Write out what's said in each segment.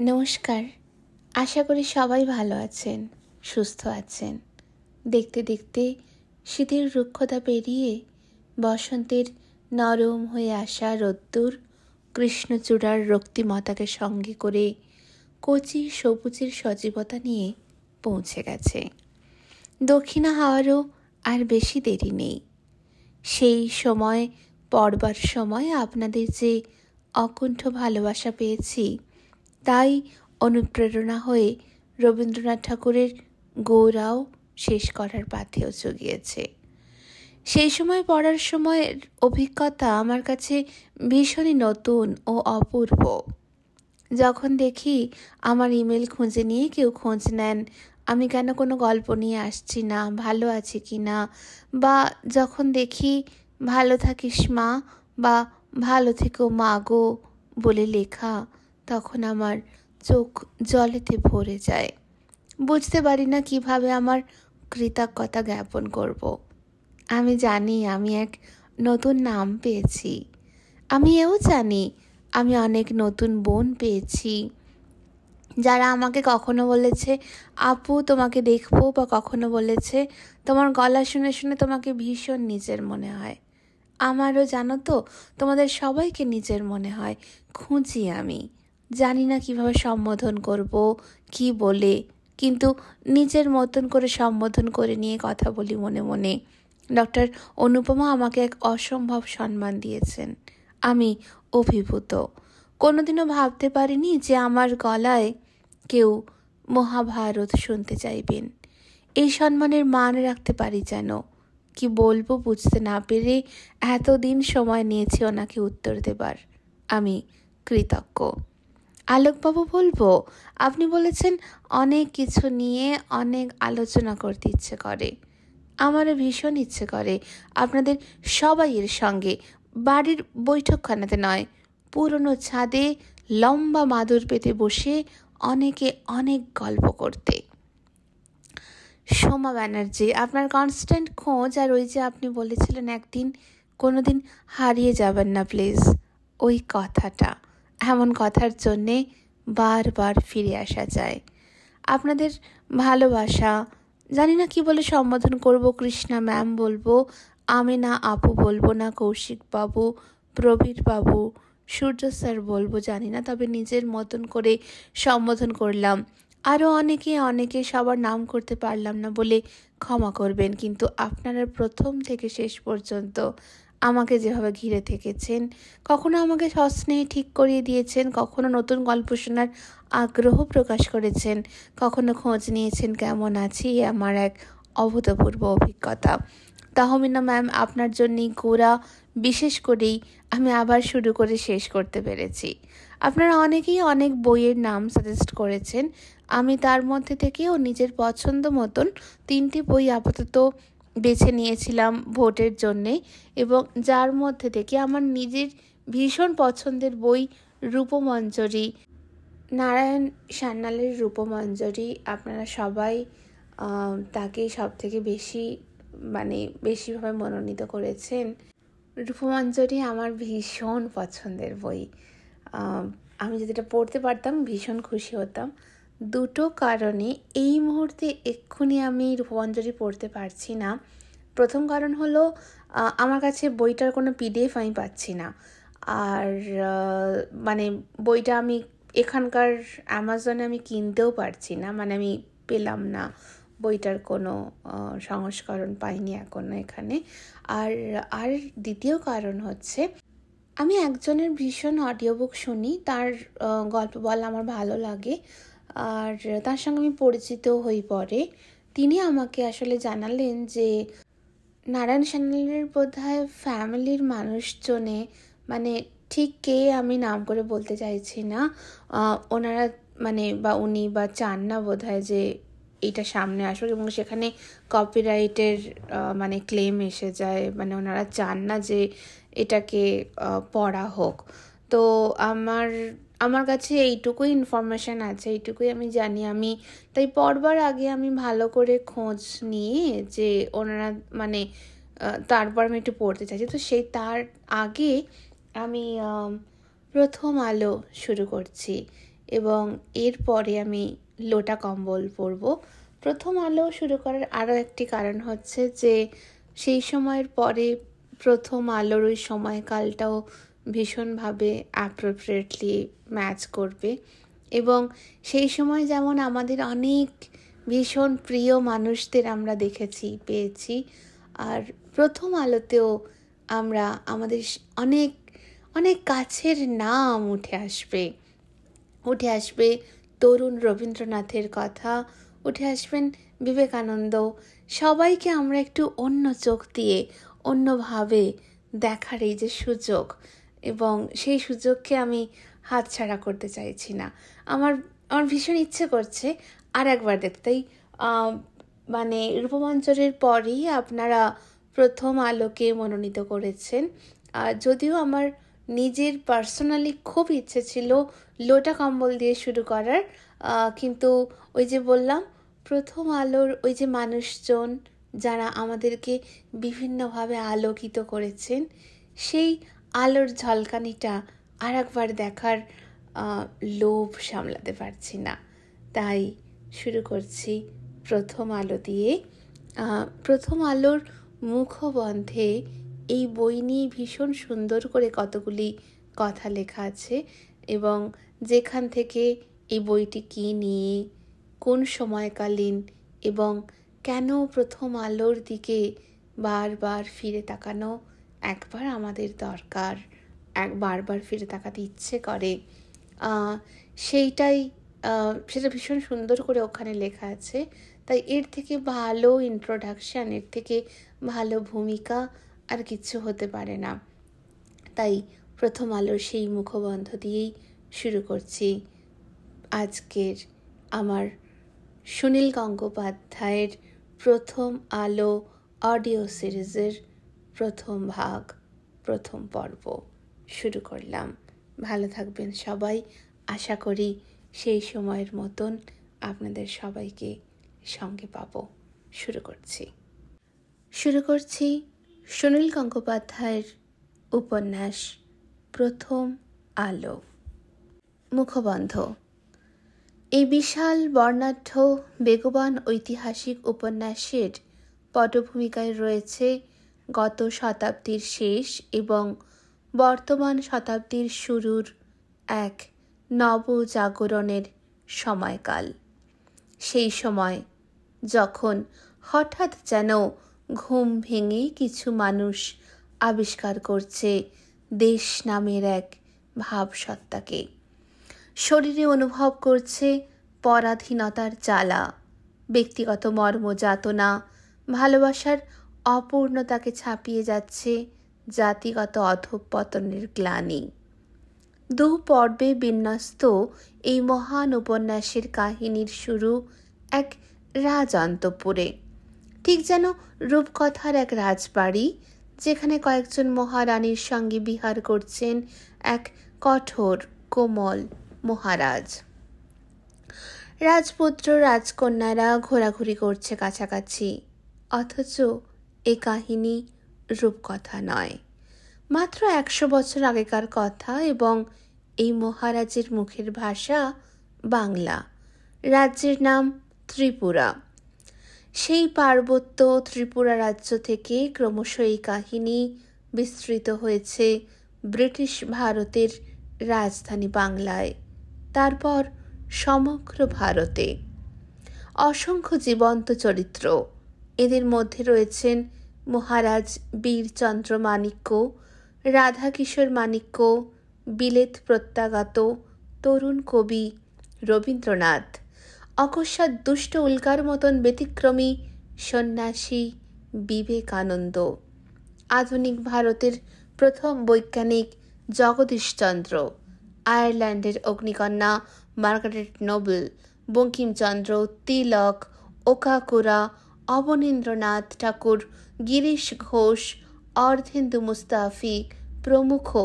নমস্কার। আশা করি সবাই ভালো আছেন, সুস্থ আছেন। দেখতে দেখতে শীতের রুক্ষতা পেরিয়ে বসন্তের নরম হয়ে আসা রোদ্দুর কৃষ্ণচূড়ার রক্তিমতাকে সঙ্গে করে কচি সবুজের সজীবতা নিয়ে পৌঁছে গেছে। দক্ষিণা হাওয়ারও আর বেশি দেরি নেই। সেই সময়, পড়বার সময় আপনাদের যে অকুণ্ঠ ভালোবাসা পেয়েছি তাই অনুপ্রেরণা হয়ে রবীন্দ্রনাথ ঠাকুরের গৌরাও শেষ করার পাথেও চগিয়েছে সেই সময় পড়ার সময়ের অভিজ্ঞতা আমার কাছে ভীষণই নতুন ও অপূর্ব। যখন দেখি আমার ইমেল খুঁজে নিয়ে কেউ খোঁজ নেন, আমি কেন কোনো গল্প নিয়ে আসছি না, ভালো আছি কি না, বা যখন দেখি ভালো থাকিস মা, বা ভালো থেকো মা গো বলে লেখা তখন আমার চোখ জলেতে ভরে যায়। বুঝতে পারি না কীভাবে আমার কৃতজ্ঞতা জ্ঞাপন করব। আমি জানি আমি এক নতুন নাম পেয়েছি। আমি এও জানি আমি অনেক নতুন বোন পেয়েছি। যারা আমাকে কখনো বলেছে, আপু, তোমাকে দেখব বা কখনো বলেছে, তোমার গলা শুনে শুনে তোমাকে ভীষণ নিজের মনে হয়। আমারও জানো তো, তোমাদের সবাইকে নিজের মনে হয়, খুঁজি আমি। জানি না কীভাবে সম্বোধন করব, কি বলে, কিন্তু নিজের মতন করে সম্বোধন করে নিয়ে কথা বলি মনে মনে। ডক্টর অনুপমা আমাকে এক অসম্ভব সম্মান দিয়েছেন। আমি অভিভূত। কোনোদিনও ভাবতে পারিনি যে আমার গলায় কেউ মহাভারত শুনতে চাইবেন। এই সম্মানের মান রাখতে পারি যেন। কি বলব বুঝতে না পেরে এতদিন সময় নিয়েছি ওনাকে উত্তর দেবার। আমি কৃতজ্ঞ। আলোকবাবু বলব, আপনি বলেছেন অনেক কিছু নিয়ে অনেক আলোচনা করতে ইচ্ছে করে। আমারও ভীষণ ইচ্ছে করে। আপনাদের সবাইয়ের সঙ্গে। বাড়ির বৈঠকখানাতে নয়, পুরনো ছাদে লম্বা মাদুর পেতে বসে অনেকে অনেক গল্প করতে। সোমা ব্যানার্জি, আপনার কনস্ট্যান্ট খোঁজ আর ওই যে আপনি বলেছিলেন একদিন, কোনোদিন হারিয়ে যাবেন না প্লিজ ওই কথাটা। এমন কথার জন্যে বারবার ফিরে আসা যায়। আপনাদের ভালোবাসা, জানি না কি বলে সম্বোধন করব, কৃষ্ণা ম্যাম বলব, আমি না আপু বলব না কৌশিক বাবু, প্রবীর বাবু, সূর্য স্যার বলব, জানি না, তবে নিজের মতন করে সম্বোধন করলাম। আরও অনেকে অনেকে সবার নাম করতে পারলাম না বলে ক্ষমা করবেন, কিন্তু আপনারা প্রথম থেকে শেষ পর্যন্ত আমাকে যেভাবে ঘিরে থেকেছেন, কখনো আমাকে সস্নেহে ঠিক করিয়ে দিয়েছেন, কখনো নতুন গল্প শোনার আগ্রহ প্রকাশ করেছেন, কখনো খোঁজ নিয়েছেন কেমন আছি আমার এক অভূতপূর্ব অভিজ্ঞতা। তাহমিনা ম্যাম, আপনার জন্যই গোড়া বিশেষ করেই আমি আবার শুরু করে শেষ করতে পেরেছি। আপনারা অনেকেই অনেক বইয়ের নাম সাজেস্ট করেছেন। আমি তার মধ্যে থেকেও নিজের পছন্দ মতন তিনটি বই আপাতত বেছে নিয়েছিলাম ভোটের জন্যে এবং যার মধ্যে থেকে আমার নিজের ভীষণ পছন্দের বই রূপমঞ্জরি, নারায়ণ সান্যালের রূপমঞ্জরি। আপনারা সবাই তাকে সব থেকে বেশি মানে বেশিভাবে মনোনীত করেছেন। রূপমঞ্জরি আমার ভীষণ পছন্দের বই। আমি যদি এটা পড়তে পারতাম, ভীষণ খুশি হতাম। দুটো কারণে এই মুহূর্তে এক্ষুনি আমি রূপমঞ্জরি পড়তে পারছি না। প্রথম কারণ হলো আমার কাছে বইটার কোনো পিডিএফ আমি পাচ্ছি না। আর মানে বইটা আমি এখানকার অ্যামাজনে আমি কিনতেও পারছি না। মানে আমি পেলাম না বইটার কোনো সংস্করণ পাইনি এখনও এখানে। আর আর দ্বিতীয় কারণ হচ্ছে, আমি একজনের ভীষণ অডিও বুক শুনি, তার গল্প বলা আমার ভালো লাগে। আর তার সঙ্গে আমি পরিচিত হই পরে। তিনি আমাকে আসলে জানালেন যে, নারায়ণ সান্যালের বোধ হয় ফ্যামিলির মানুষজনে মানে ঠিক কে আমি নাম করে বলতে চাইছি না ওনারা মানে বা উনি বা চান না বোধ হয় যে এটা সামনে আসুক এবং সেখানে কপিরাইটের মানে ক্লেম এসে যায় মানে ওনারা চান না যে এটাকে পড়া হোক। তো আমার আমার কাছে এইটুকুই ইনফরমেশান আছে, এইটুকুই আমি জানি। আমি, তাই পড়বার আগে আমি ভালো করে খোঁজ নিয়ে যে ওনারা মানে তারপর আমি একটু পড়তে চাইছি। তো সেই, তার আগে আমি প্রথম আলো শুরু করছি এবং এরপরে আমি লোটা কম্বল পরব। প্রথম আলো শুরু করার আরও একটি কারণ হচ্ছে যে, সেই সময়ের পরে প্রথম আলোর ওই সময়কালটাও ভীষণভাবে অ্যাপ্রোপ্রিয়েটলি ম্যাচ করবে। এবং সেই সময় যেমন আমাদের অনেক ভীষণ প্রিয় মানুষদের আমরা দেখেছি, পেয়েছি। আর প্রথম আলোতেও আমরা আমাদের অনেক অনেক কাছের নাম উঠে আসবে। উঠে আসবে তরুণ রবীন্দ্রনাথের কথা, উঠে আসবেন বিবেকানন্দ। সবাইকে আমরা একটু অন্য চোখ দিয়ে, অন্যভাবে দেখার এই যে সুযোগ এবং সেই সুযোগকে আমি হাতছাড়া করতে চাইছি না। আমার আমার ভীষণ ইচ্ছে করছে আর একবার দেখতে। তাই মানে রূপমঞ্চরের পরেই আপনারা প্রথম আলোকে মনোনীত করেছেন। যদিও আমার নিজের পার্সোনালি খুব ইচ্ছে ছিল লোটা কম্বল দিয়ে শুরু করার। কিন্তু ওই যে বললাম, প্রথম আলোর ওই যে মানুষজন যারা আমাদেরকে বিভিন্নভাবে আলোকিত করেছেন, সেই আলোর ঝলকানিটা আর একবার দেখার লোভ সামলাতে পারছি না। তাই শুরু করছি প্রথম আলো দিয়ে। প্রথম আলোর মুখবন্ধে এই বই নিয়ে ভীষণ সুন্দর করে কতগুলি কথা লেখা আছে এবং যেখান থেকে এই বইটি কী নিয়ে, কোন সময়কালীন এবং কেন প্রথম আলোর দিকে বারবার ফিরে তাকানো একবার আমাদের দরকার, এক বারবার ফিরে তাকাতে ইচ্ছে করে। সেইটাই সেটা ভীষণ সুন্দর করে ওখানে লেখা আছে। তাই এর থেকে ভালো ইন্ট্রোডাকশান এর থেকে ভালো ভূমিকা আর কিছু হতে পারে না। তাই প্রথম আলোর সেই মুখবন্ধ দিয়েই শুরু করছি আজকের আমার সুনীল গঙ্গোপাধ্যায়ের প্রথম আলো অডিও সিরিজের প্রথম ভাগ, প্রথম পর্ব শুরু করলাম। ভালো থাকবেন সবাই। আশা করি সেই সময়ের মতন আপনাদের সবাইকে সঙ্গে পাব। শুরু করছি। শুরু করছি সুনীল গঙ্গোপাধ্যায়ের উপন্যাস, প্রথম আলো। মুখবন্ধ। এই বিশাল বর্ণাঢ্য, বেগবান ঐতিহাসিক উপন্যাসের পটভূমিকায় রয়েছে গত শতাব্দীর শেষ এবং বর্তমান শতাব্দীর শুরুর এক নবজাগরণের সময়কাল। সেই সময় যখন হঠাৎ যেন ঘুম ভেঙে কিছু মানুষ আবিষ্কার করছে দেশ নামের এক ভাবসত্তাকে। শরীরে অনুভব করছে পরাধীনতার জ্বালা, ব্যক্তিগত মর্মযাতনা, ভালোবাসার অপূর্ণতাকে ছাপিয়ে যাচ্ছে জাতিগত অধঃপতনের গ্লানি। দু পর্বে বিন্যস্ত এই মহান উপন্যাসের কাহিনীর শুরু এক রাজান্তপুরে। ঠিক যেন রূপকথার এক রাজবাড়ি, যেখানে কয়েকজন মহারানীর সঙ্গে বিহার করছেন এক কঠোর, কোমল মহারাজ। রাজপুত্র, রাজকন্যারা ঘোরাঘুরি করছে কাছাকাছি, অথচ এ কাহিনী রূপকথা নয়। মাত্র একশো বছর আগেকার কথা এবং এই মহারাজের মুখের ভাষা বাংলা। রাজ্যের নাম ত্রিপুরা। সেই পার্বত্য ত্রিপুরা রাজ্য থেকে ক্রমশ এই কাহিনী বিস্তৃত হয়েছে ব্রিটিশ ভারতের রাজধানী বাংলায়। তারপর সমগ্র ভারতে। অসংখ্য জীবন্ত চরিত্র। এদের মধ্যে রয়েছেন মহারাজ বীরচন্দ্র মাণিক্য, রাধাকিশোর মাণিক্য, বিলেত প্রত্যাগত তরুণ কবি রবীন্দ্রনাথ। অকস্মাৎ দুষ্ট উল্কার মতন ব্যতিক্রমী সন্ন্যাসী বিবেকানন্দ। আধুনিক ভারতের প্রথম বৈজ্ঞানিক জগদীশচন্দ্র আয়ারল্যান্ডের অগ্নিকন্যা Margaret Noble, Bankimchandra, Tilak, Okakura Abanindranath Thakur, Girish Ghosh, Ardhendu Mustafi প্রমুখ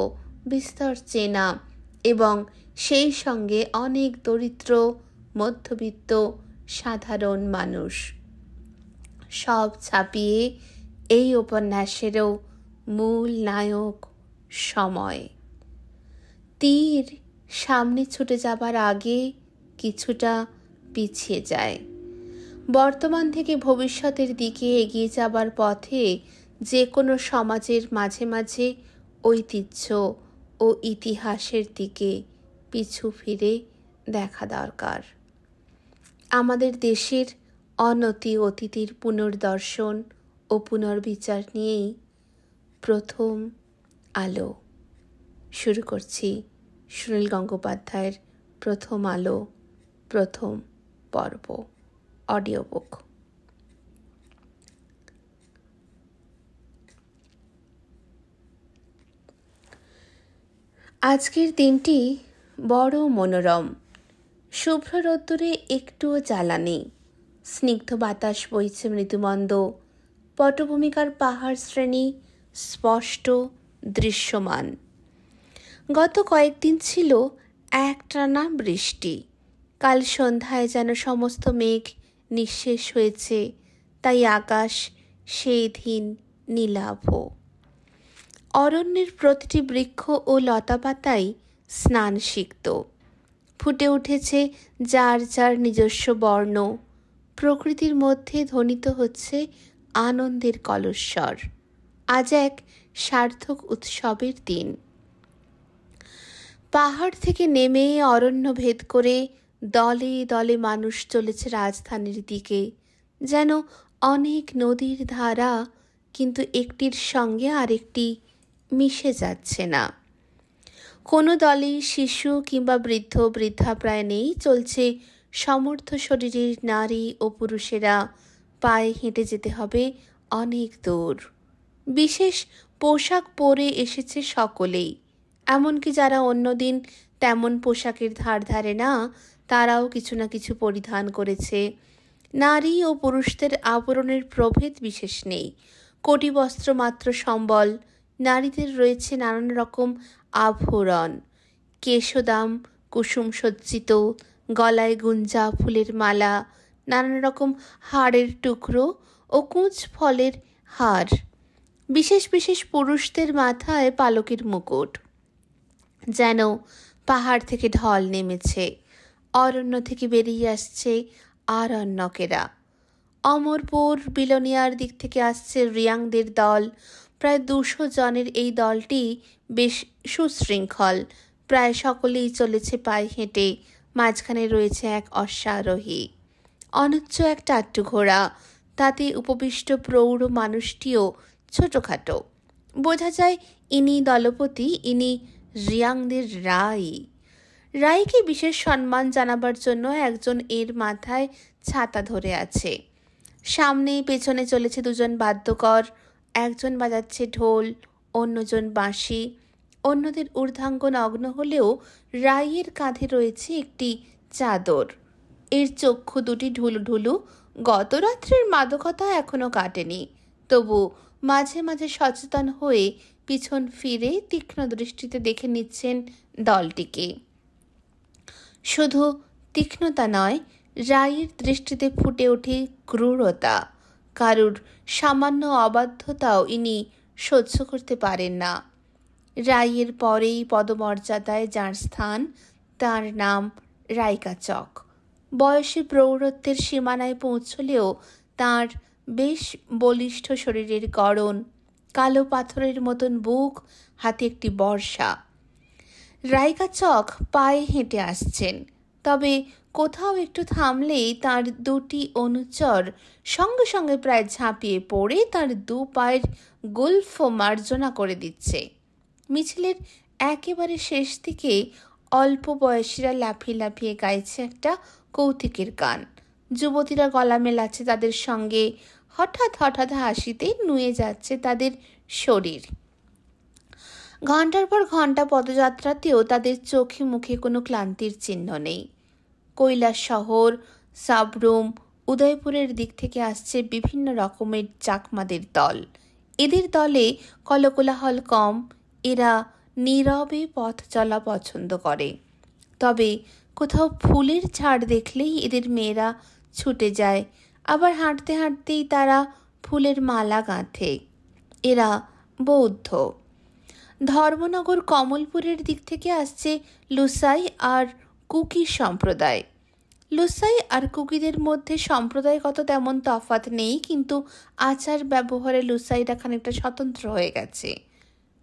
বিস্তর চেনা এবং সেই সঙ্গে অনেক দরিদ্র, মধ্যবিত্ত, সাধারণ মানুষ। সব ছাপিয়ে এই উপন্যাসেরও মূল নায়ক সময়। তীর সামনে ছুটে যাবার আগে কিছুটা পিছিয়ে যায়। বর্তমান থেকে ভবিষ্যতের দিকে এগিয়ে যাবার পথে যে কোনো সমাজের মাঝে মাঝে ঐতিহ্য ও ইতিহাসের দিকে পিছু ফিরে দেখা দরকার। আমাদের দেশের অনতি অতীতির পুনর্দর্শন ও পুনর্বিচার নিয়েই প্রথম আলো। শুরু করছি সুনীল গঙ্গোপাধ্যায়ের প্রথম আলো, প্রথম পর্ব। Audio book. আজকের দিনটি বড় মনোরম। শুভ্র রোদ্দুরে একটুও জ্বালানি স্নিগ্ধ বাতাস বইছে মৃদুমন্দ। পটভূমিকার পাহাড় শ্রেণি স্পষ্ট, দৃশ্যমান। গত কয়েকদিন ছিল একটানা বৃষ্টি। কাল সন্ধ্যায় যেন সমস্ত মেঘ নিঃশেষ হয়েছে, তাই আকাশ সেই দিন নীলাভ। অরণ্যের প্রতিটি বৃক্ষ ও লতাপাতাই স্নান সিক্ত। ফুটে উঠেছে যার যার নিজস্ব বর্ণ। প্রকৃতির মধ্যে ধ্বনিত হচ্ছে আনন্দের কলস্বর। আজ এক সার্থক উৎসবের দিন। পাহাড় থেকে নেমে অরণ্য ভেদ করে দলে দলে মানুষ চলেছে রাজধানীর দিকে। যেন অনেক নদীর ধারা কিন্তু একটির সঙ্গে আরেকটি মিশে যাচ্ছে না। কোনো দলেই শিশু কিংবা বৃদ্ধ, বৃদ্ধা প্রায় নেই, চলছে সমর্থ শরীরের নারী ও পুরুষেরা। পায়ে হেঁটে যেতে হবে অনেক দূর। বিশেষ পোশাক পরে এসেছে সকলেই। এমনকি যারা অন্যদিন তেমন পোশাকের ধার ধারে না তারাও কিছু না কিছু পরিধান করেছে। নারী ও পুরুষদের আবরণের প্রভেদ বিশেষ নেই। কোটি বস্ত্র মাত্র সম্বল, নারীদের রয়েছে নানান রকম আভরণ। কেশদাম, কুসুম সজ্জিত, গলায় গুঞ্জা, ফুলের মালা, নানান রকম হাড়ের টুকরো ও কুঁচ ফলের হার। বিশেষ বিশেষ পুরুষদের মাথায় পালকের মুকুট, যেন পাহাড় থেকে ঢল নেমেছে। অরণ্য থেকে বেরিয়ে আসছে আরণ্যকেরা অমরপুর বিলোনিয়ার দিক থেকে আসছে রিয়াংদের দল। প্রায় দুশো জনের এই দলটি বেশ সুশৃঙ্খল। প্রায় সকলেই চলেছে পায়ে হেঁটে। মাঝখানে রয়েছে এক অশ্বারোহী। অনুচ্চ এক টাট্টু ঘোড়া তাতে উপবিষ্ট প্রৌঢ় মানুষটিও ছোটোখাটো। বোঝা যায় ইনি দলপতি, ইনি রিয়াংদের রাই। রাইকে বিশেষ সম্মান জানাবার জন্য একজন এর মাথায় ছাতা ধরে আছে। সামনে পেছনে চলেছে দুজন বাদ্যকর, একজন বাজাচ্ছে ঢোল, অন্যজন বাঁশি। অন্যদের ঊর্ধ্বাঙ্গ নগ্ন হলেও রাইয়ের কাঁধে রয়েছে একটি চাদর। এর চক্ষু দুটি ঢুলু ঢুলু গত রাত্রের মাদকতা এখনও কাটেনি। তবু মাঝে মাঝে সচেতন হয়ে পিছন ফিরে তীক্ষ্ণ দৃষ্টিতে দেখে নিচ্ছেন দলটিকে। শুধু তীক্ষ্ণতা নয়, রায়ের দৃষ্টিতে ফুটে ওঠে ক্রূরতা। কারুর সামান্য অবাধ্যতাও ইনি সহ্য করতে পারেন না। রায়ের পরেই পদমর্যাদায় যার স্থান, তার নাম রায়কাচক। বয়সে প্রৌঢ়ত্বের সীমানায় পৌঁছলেও তার বেশ বলিষ্ঠ শরীরের গড়ন, কালো পাথরের মতন বুক, হাতে একটি বর্ষা। রায়কাচক পায়ে হেঁটে আসছেন। তবে কোথাও একটু থামলেই তার দুটি অনুচর সঙ্গে সঙ্গে প্রায় ঝাঁপিয়ে পড়ে তার দু পায়ের গুলফ মার্জনা করে দিচ্ছে। মিছিলের একেবারে শেষ দিকে অল্প বয়সীরা লাফিয়ে লাফিয়ে গাইছে একটা কৌতুকের গান। যুবতীরা গলা মেলাচ্ছে তাদের সঙ্গে। হঠাৎ হঠাৎ হাসিতে নুয়ে যাচ্ছে তাদের শরীর। ঘণ্টার পর ঘণ্টা পদযাত্রাতেও তাদের চোখে মুখে কোনো ক্লান্তির চিহ্ন নেই। কৈলাস শহর, সাবরুম, উদয়পুরের দিক থেকে আসছে বিভিন্ন রকমের চাকমাদের দল। এদের দলে কলকোলাহল কম, এরা নীরবে পথ চলা পছন্দ করে। তবে কোথাও ফুলের ঝাড় দেখলেই এদের মেয়েরা ছুটে যায়, আবার হাঁটতে হাঁটতেই তারা ফুলের মালা গাঁথে। এরা বৌদ্ধ। ধর্মনগর কমলপুরের দিক থেকে আসছে লুসাই আর কুকি সম্প্রদায়। লুসাই আর কুকিদের মধ্যে সম্প্রদায়গত তেমন তফাত নেই, কিন্তু আচার ব্যবহারে লুসাইরা খানিকটা স্বতন্ত্র হয়ে গেছে।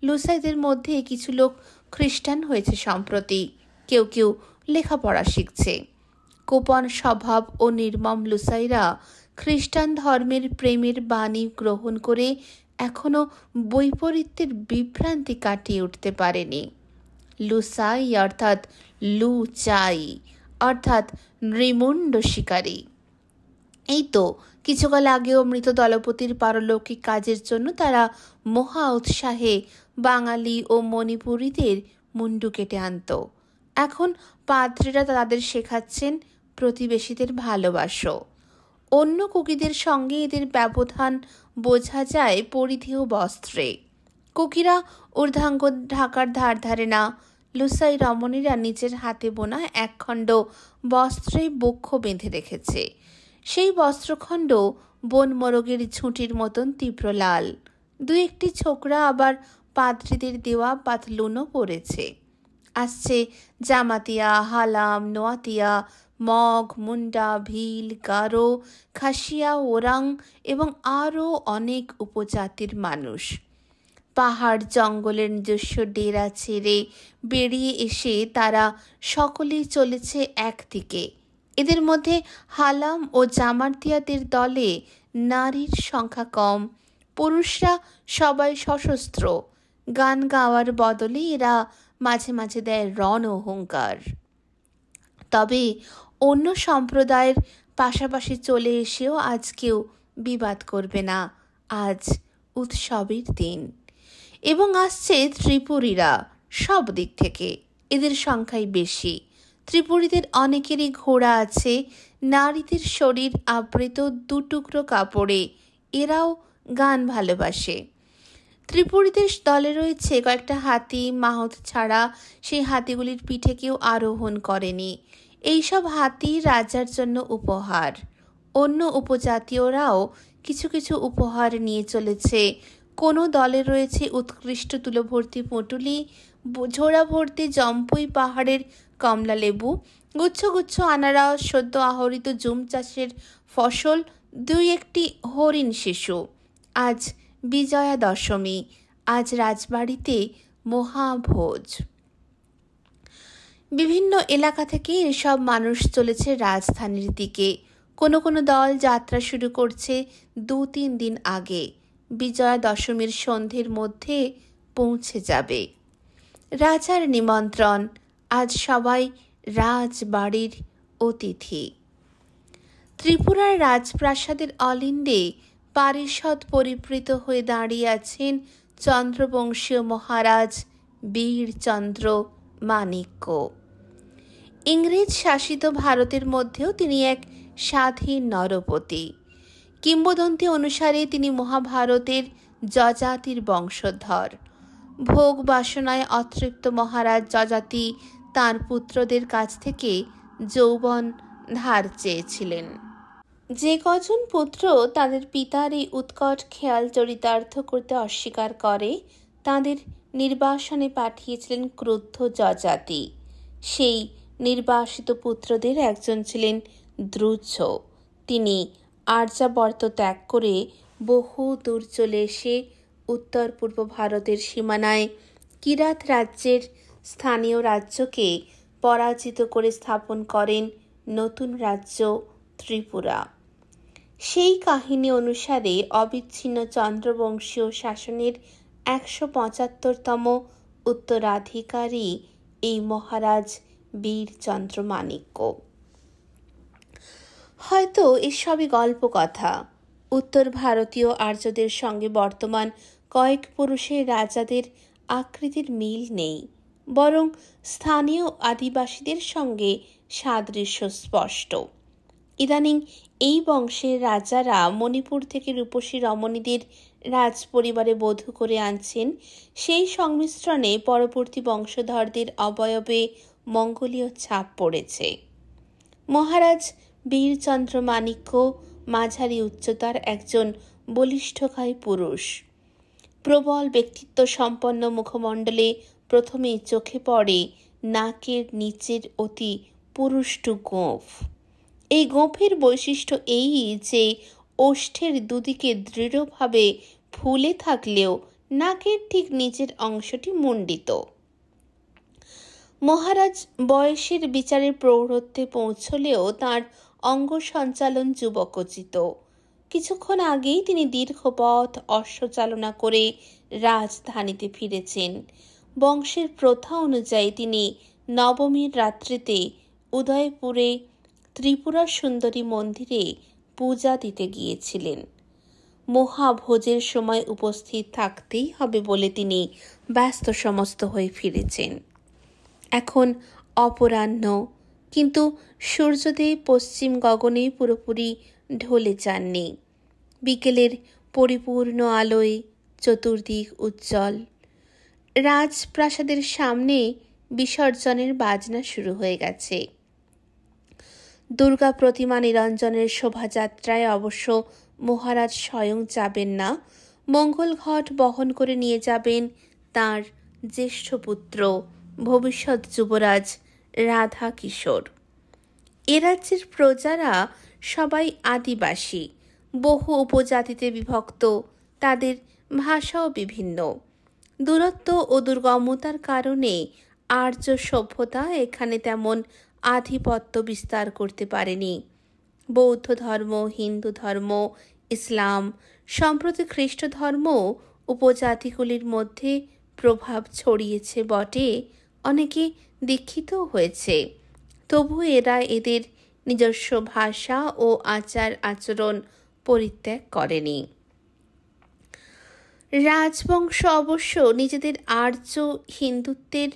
লুসাইদের মধ্যে কিছু লোক খ্রিস্টান হয়েছে সম্প্রতি, কেউ কেউ লেখাপড়া শিখছে। কোপন স্বভাব ও নির্মম লুসাইরা খ্রিস্টান ধর্মের প্রেমের বাণী গ্রহণ করে এখনও বৈপরীত্যের বিভ্রান্তি কাটিয়ে উঠতে পারেনি। লুসাই অর্থাৎ লু চাই, অর্থাৎ নৃমুণ্ড শিকারী। এই তো, কিছুকাল আগেও মৃত দলপতির পারলৌকিক কাজের জন্য তারা মহা উৎসাহে বাঙালি ও মণিপুরীদের মুন্ডু কেটে আনত। এখন পাত্রীরা তাদের শেখাচ্ছেন প্রতিবেশীদের ভালোবাসো। অন্য কুকিদের সঙ্গে এদের ব্যবধান বোঝা যায় পরিধেয় বস্ত্রে। কুকিরা ঊর্ধ্বাঙ্গ ঢাকার ধার ধারে না। লুসাই রমণীরা নিজের হাতে বোনা একখণ্ড বস্ত্রে বক্ষ বেঁধে রেখেছে। সেই বস্ত্রখণ্ড বন মরগের ঝুঁটির মতন তীব্র লাল। দু একটি ছোকরা আবার পাদ্রীদের দেওয়া পাতলুনও পড়েছে আসছে জামাতিয়া, হালাম, নোয়াতিয়া মগ, মুন্ডা, ভিল, গারো, খাসিয়া, ওরাং এবং আরও অনেক উপজাতির মানুষ। পাহাড় জঙ্গলের নিজস্ব ডেরা ছেড়ে বেরিয়ে এসে তারা সকলেই চলেছে একদিকে। এদের মধ্যে হালাম ও জামারতিয়াদের দলে নারীর সংখ্যা কম, পুরুষরা সবাই সশস্ত্র। গান গাওয়ার বদলে এরা মাঝে মাঝে দেয় রণ অহংকার তবে অন্য সম্প্রদায়ের পাশাপাশি চলে এসেও আজ কেউ বিবাদ করবে না। আজ উৎসবের দিন। এবং আসছে ত্রিপুরীরা সব দিক থেকে। এদের সংখ্যাই বেশি। ত্রিপুরীদের অনেকেরই ঘোড়া আছে। নারীদের শরীর আবৃত দুটুকরো কাপড়ে। এরাও গান ভালোবাসে। ত্রিপুরীদের দলে রয়েছে কয়েকটা হাতি, মাহত ছাড়া সেই হাতিগুলির পিঠে কেউ আরোহণ করেনি। এইসব হাতি রাজার জন্য উপহার। অন্য উপজাতীয়রাও কিছু কিছু উপহার নিয়ে চলেছে। কোনো দলে রয়েছে উৎকৃষ্ট তুলোভর্তি পুঁটুলি ঝোড়া ভর্তি জম্পুই পাহাড়ের কমলা লেবু গুচ্ছ গুচ্ছ আনারস, সদ্য আহরিত জুম চাষের ফসল, দুই একটি হরিণ শিশু। আজ বিজয়া দশমী, আজ রাজবাড়িতে মহাভোজ। বিভিন্ন এলাকা থেকে এসব মানুষ চলেছে রাজধানীর দিকে। কোনো কোনো দল যাত্রা শুরু করছে দু তিন দিন আগে। বিজয়া দশমীর সন্ধ্যের মধ্যে পৌঁছে যাবে। রাজার নিমন্ত্রণ। আজ সবাই রাজবাড়ির অতিথি। ত্রিপুরার রাজপ্রাসাদের অলিন্দে পারিষদ পরিবৃত হয়ে দাঁড়িয়ে আছেন চন্দ্রবংশীয় মহারাজ বীরচন্দ্র মাণিক্য। ইংরেজ শাসিত ভারতের মধ্যেও তিনি এক স্বাধীন নরপতি। কিংবদন্তি অনুসারে তিনি মহাভারতের যজাতির বংশধর। ভোগ বাসনায় অতৃপ্ত মহারাজ যজাতি তাঁর পুত্রদের কাছ থেকে যৌবন ধার চেয়েছিলেন। যে কজন পুত্র তাদের পিতার এই উৎকট খেয়াল চরিতার্থ করতে অস্বীকার করে, তাদের নির্বাসনে পাঠিয়েছিলেন ক্রুদ্ধ যজাতি। সেই নির্বাসিত পুত্রদের একজন ছিলেন দ্রুচ্ছ। তিনি আর্যাবর্ত ত্যাগ করে বহু দূর চলে এসে উত্তর পূর্ব ভারতের সীমানায় কিরাত রাজ্যের স্থানীয় রাজ্যকে পরাজিত করে স্থাপন করেন নতুন রাজ্য ত্রিপুরা। সেই কাহিনী অনুসারে অবিচ্ছিন্ন চন্দ্রবংশীয় শাসনের একশো পঁচাত্তরতম উত্তরাধিকারী এই মহারাজ বীরচন্দ্র মাণিক্য। হয়তো এসবই গল্প কথা। উত্তর ভারতীয় আর্যদের সঙ্গে বর্তমান কয়েক পুরুষের রাজাদের আকৃতির মিল নেই, বরং স্থানীয় আদিবাসীদের সঙ্গে সাদৃশ্য স্পষ্ট। ইদানিং এই বংশের রাজারা মণিপুর থেকে রূপসী রমণীদের রাজ পরিবারে বধূ করে আনছেন। সেই সংমিশ্রণে পরবর্তী বংশধরদের অবয়বে মঙ্গলীয় ছাপ পড়েছে। মহারাজ বীরচন্দ্র মাণিক্য মাঝারি উচ্চতার একজন বলিষ্ঠকায় পুরুষ। প্রবল ব্যক্তিত্ব সম্পন্ন মুখমণ্ডলে প্রথমেই চোখে পড়ে নাকের নিচের অতি পুরুষ্টু গোঁফ। এই গোঁফের বৈশিষ্ট্য এই যে ওষ্ঠের দুদিকে দৃঢ়ভাবে ফুলে থাকলেও নাকের ঠিক নিচের অংশটি মণ্ডিত। মহারাজ বয়সের বিচারের প্রৌঢ়ত্বে পৌঁছলেও তার অঙ্গ সঞ্চালন যুবকোচিত। কিছুক্ষণ আগেই তিনি দীর্ঘ পথ অশ্বচালনা করে রাজধানীতে ফিরেছেন। বংশের প্রথা অনুযায়ী তিনি নবমীর রাত্রিতে উদয়পুরে ত্রিপুরা সুন্দরী মন্দিরে পূজা দিতে গিয়েছিলেন। মহাভোজের সময় উপস্থিত থাকতেই হবে বলে তিনি ব্যস্ত সমস্ত হয়ে ফিরেছেন। এখন অপরাহ্ন। কিন্তু সূর্যদেব পশ্চিম গগনে পুরোপুরি ঢলে যাননি। বিকেলের পরিপূর্ণ আলোয় চতুর্দিক উজ্জ্বল। রাজপ্রাসাদের সামনে বিসর্জনের বাজনা শুরু হয়ে গেছে। দুর্গা প্রতিমা নিরঞ্জনের শোভাযাত্রায় অবশ্য মহারাজ স্বয়ং যাবেন না। মঙ্গল ঘট বহন করে নিয়ে যাবেন তার জ্যেষ্ঠ পুত্র। ভবিষ্যৎ যুবরাজ রাধা কিশোর। এ রাজ্যের প্রজারা সবাই আদিবাসী। বহু উপজাতিতে বিভক্ত, তাদের ভাষাও বিভিন্ন। দূরত্ব ও দুর্গমতার কারণে আর্য সভ্যতা এখানে তেমন আধিপত্য বিস্তার করতে পারেনি। বৌদ্ধ ধর্ম, হিন্দু ধর্ম, ইসলাম সম্প্রতি খ্রিস্ট ধর্ম উপজাতিগুলির মধ্যে প্রভাব ছড়িয়েছে বটে অনেকে দীক্ষিতও হয়েছে। তবু এরা এদের নিজস্ব ভাষা ও আচার আচরণ পরিত্যাগ করেনি। রাজবংশ অবশ্য নিজেদের আর্য হিন্দুত্বের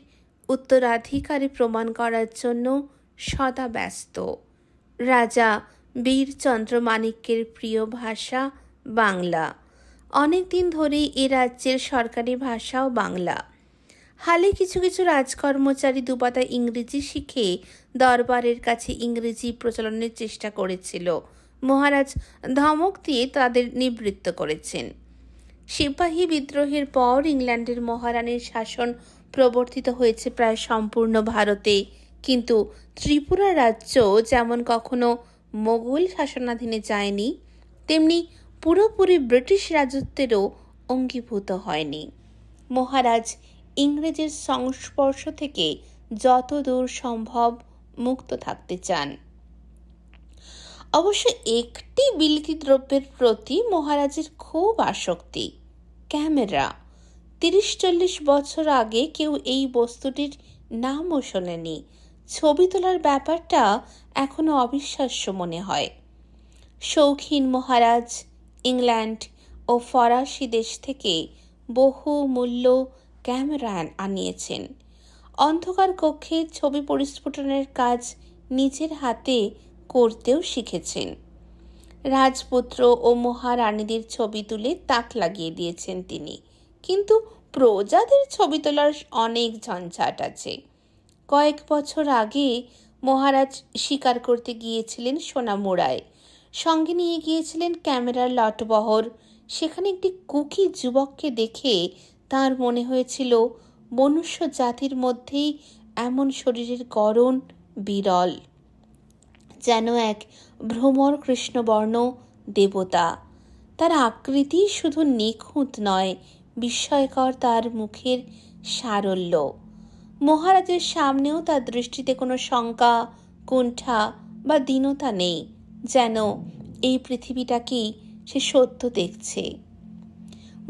উত্তরাধিকারী প্রমাণ করার জন্য সদা ব্যস্ত। রাজা বীরচন্দ্র মাণিক্যের প্রিয় ভাষা বাংলা। অনেক দিন ধরেই এ রাজ্যের সরকারি ভাষাও বাংলা। হালে কিছু কিছু রাজকর্মচারী দুপাতা ইংরেজি শিখে দরবারের কাছে ইংরেজি প্রচলনের চেষ্টা করেছিল। মহারাজ ধমক দিয়ে তাদের নিবৃত্ত করেছেন। সিপাহী বিদ্রোহের পর ইংল্যান্ডের মহারানীর শাসন প্রবর্তিত হয়েছে প্রায় সম্পূর্ণ ভারতে। কিন্তু ত্রিপুরা রাজ্য যেমন কখনো মোগল শাসনাধীনে যায়নি, তেমনি পুরোপুরি ব্রিটিশ রাজত্বেরও অঙ্গীভূত হয়নি। মহারাজ ইংরেজের সংস্পর্শ থেকে যত দূর সম্ভব মুক্ত থাকতে চান। অবশ্য একটি বিলিতি দ্রব্যের প্রতি মহারাজের খুব আসক্তি। ক্যামেরা। তিরিশ চল্লিশ বছর আগে কেউ এই বস্তুটির নামও শোনেনি। ছবি তোলার ব্যাপারটা এখনও অবিশ্বাস্য মনে হয়। শৌখিন মহারাজ, ইংল্যান্ড ও ফরাসি দেশ থেকে বহু মূল্য ক্যামেরা আনিয়েছেন। অন্ধকার কক্ষে ছবি পরিস্ফুটনের কাজ নিজের হাতে করতেও শিখেছেন। রাজপুত্র ও মহারানীদের ছবি তুলে তাক লাগিয়ে দিয়েছেন তিনি। কিন্তু প্রজাদের ছবি তোলার অনেক ঝঞ্ঝাট আছে। কয়েক বছর আগে মহারাজ শিকার করতে গিয়েছিলেন সোনামুড়ায়। সঙ্গে নিয়ে গিয়েছিলেন ক্যামেরার লটবহর। সেখানে একটি কুকি যুবককে দেখে তার মনে হয়েছিল, মনুষ্য জাতির মধ্যেই এমন শরীরের গরণ বিরল। যেন এক ভ্রমর কৃষ্ণবর্ণ দেবতা। তার আকৃতি শুধু নিখুঁত নয়, বিস্ময়কর তার মুখের সারল্য। মহারাজের সামনেও তার দৃষ্টিতে কোনো শঙ্কা, কুণ্ঠা বা দীনতা নেই। যেন এই পৃথিবীটাকেই সে সত্য দেখছে।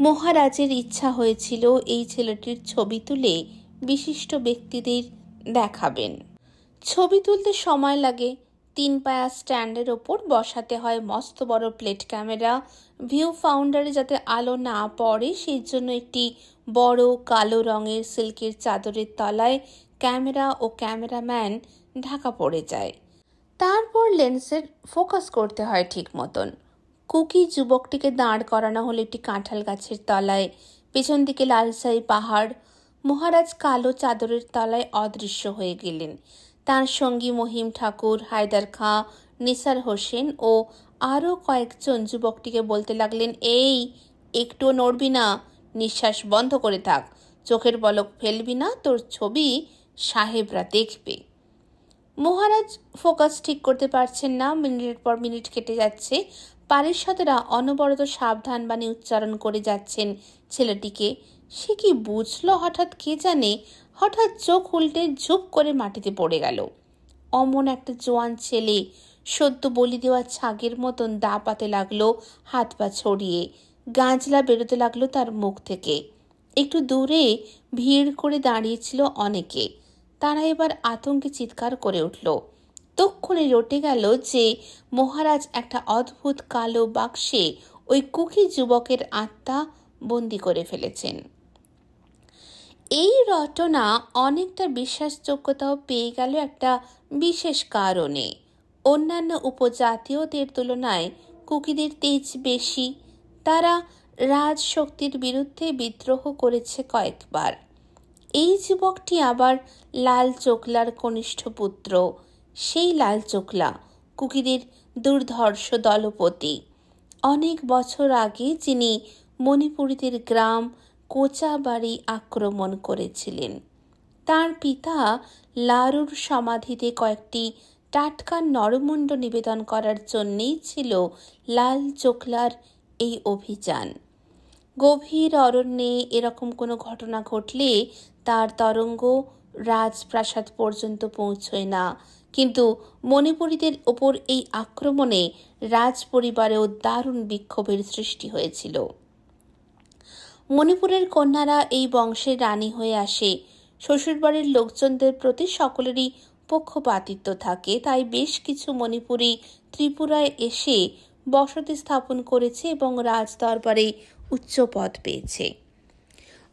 মহারাজের ইচ্ছা হয়েছিল এই ছেলেটির ছবি তুলে বিশিষ্ট ব্যক্তিদের দেখাবেন। ছবি তুলতে সময় লাগে। তিন পায়া স্ট্যান্ডের ওপর বসাতে হয় মস্ত বড় প্লেট ক্যামেরা। ভিউ ফাউন্ডারে যাতে আলো না পড়ে সেই জন্য একটি বড় কালো রঙের সিল্কের চাদরের তলায় ক্যামেরা ও ক্যামেরাম্যান ঢাকা পড়ে যায়। তারপর লেন্সের ফোকাস করতে হয় ঠিক মতন। কুকি যুবকটিকে দাঁড় করানো হলো একটি কাঁঠাল গাছের তলায়। পেছন দিকে লালসাই পাহাড়। মহারাজ কালো চাদরের তলায় অদৃশ্য হয়ে গেলেন। তার সঙ্গী মহিম ঠাকুর, হায়দার খাঁ, নিসার হোসেন ও আরও কয়েকজন যুবকটিকে বলতে লাগলেন, এই, একটুও নড়বি না। নিঃশ্বাস বন্ধ করে থাক। চোখের পলক ফেলবি না, তোর ছবি সাহেবরা দেখবে। মহারাজ ফোকাস ঠিক করতে পারছেন না। মিনিটের পর মিনিট কেটে যাচ্ছে। পারিষদরা অনবরত সাবধান বাণী উচ্চারণ করে যাচ্ছেন ছেলেটিকে। সে কি বুঝলো হঠাৎ কে জানে? হঠাৎ চোখ উল্টে ঝুপ করে মাটিতে পড়ে গেল। অমন একটা জোয়ান ছেলে। সদ্য বলি দেওয়া ছাগের মতন দা পাতে লাগল, হাত পা ছড়িয়ে। গাঁজলা বেরোতে লাগল তার মুখ থেকে। একটু দূরে ভিড় করে দাঁড়িয়েছিল অনেকে। তারা এবার আতঙ্কে চিৎকার করে উঠল। তক্ষণে রটে গেল যে মহারাজ একটা অদ্ভুত কালো বাক্সে ওই কুকি যুবকের আত্মা বন্দি করে ফেলেছেন। এই রটনা অনেকটা বিশ্বাসযোগ্যতাও পেয়ে গেল একটা বিশেষ কারণে। অন্যান্য উপজাতীয়দের তুলনায় কুকিদের তেজ বেশি। তারা রাজশক্তির বিরুদ্ধে বিদ্রোহ করেছে কয়েকবার। এই যুবকটি আবার লাল চোকলার কনিষ্ঠ পুত্র। সেই লাল চোকলা কুকিদের দুর্ধর্ষ দলপতি। অনেক বছর আগে যিনি মণিপুরীদের গ্রাম কোচাবাড়ি আক্রমণ করেছিলেন। তার পিতা লারুর সমাধিতে কয়েকটি টাটকা নরমুণ্ড নিবেদন করার জন্যেই ছিল লাল চোখলার এই অভিযান। গভীর অরণ্যে এরকম কোনো ঘটনা ঘটলে তার তরঙ্গ রাজপ্রাসাদ পর্যন্ত পৌঁছয় না। কিন্তু মণিপুরীদের ওপর এই আক্রমণে রাজ পরিবারেও দারুণ বিক্ষোভের সৃষ্টি হয়েছিল। মণিপুরের কন্যারা এই বংশের রানী হয়ে আসে। শ্বশুরবাড়ির লোকজনদের প্রতি সকলেরই পক্ষপাতিত্ব থাকে, তাই বেশ কিছু মণিপুরী ত্রিপুরায় এসে বসতি স্থাপন করেছে এবং রাজদরবারে উচ্চ পদ পেয়েছে।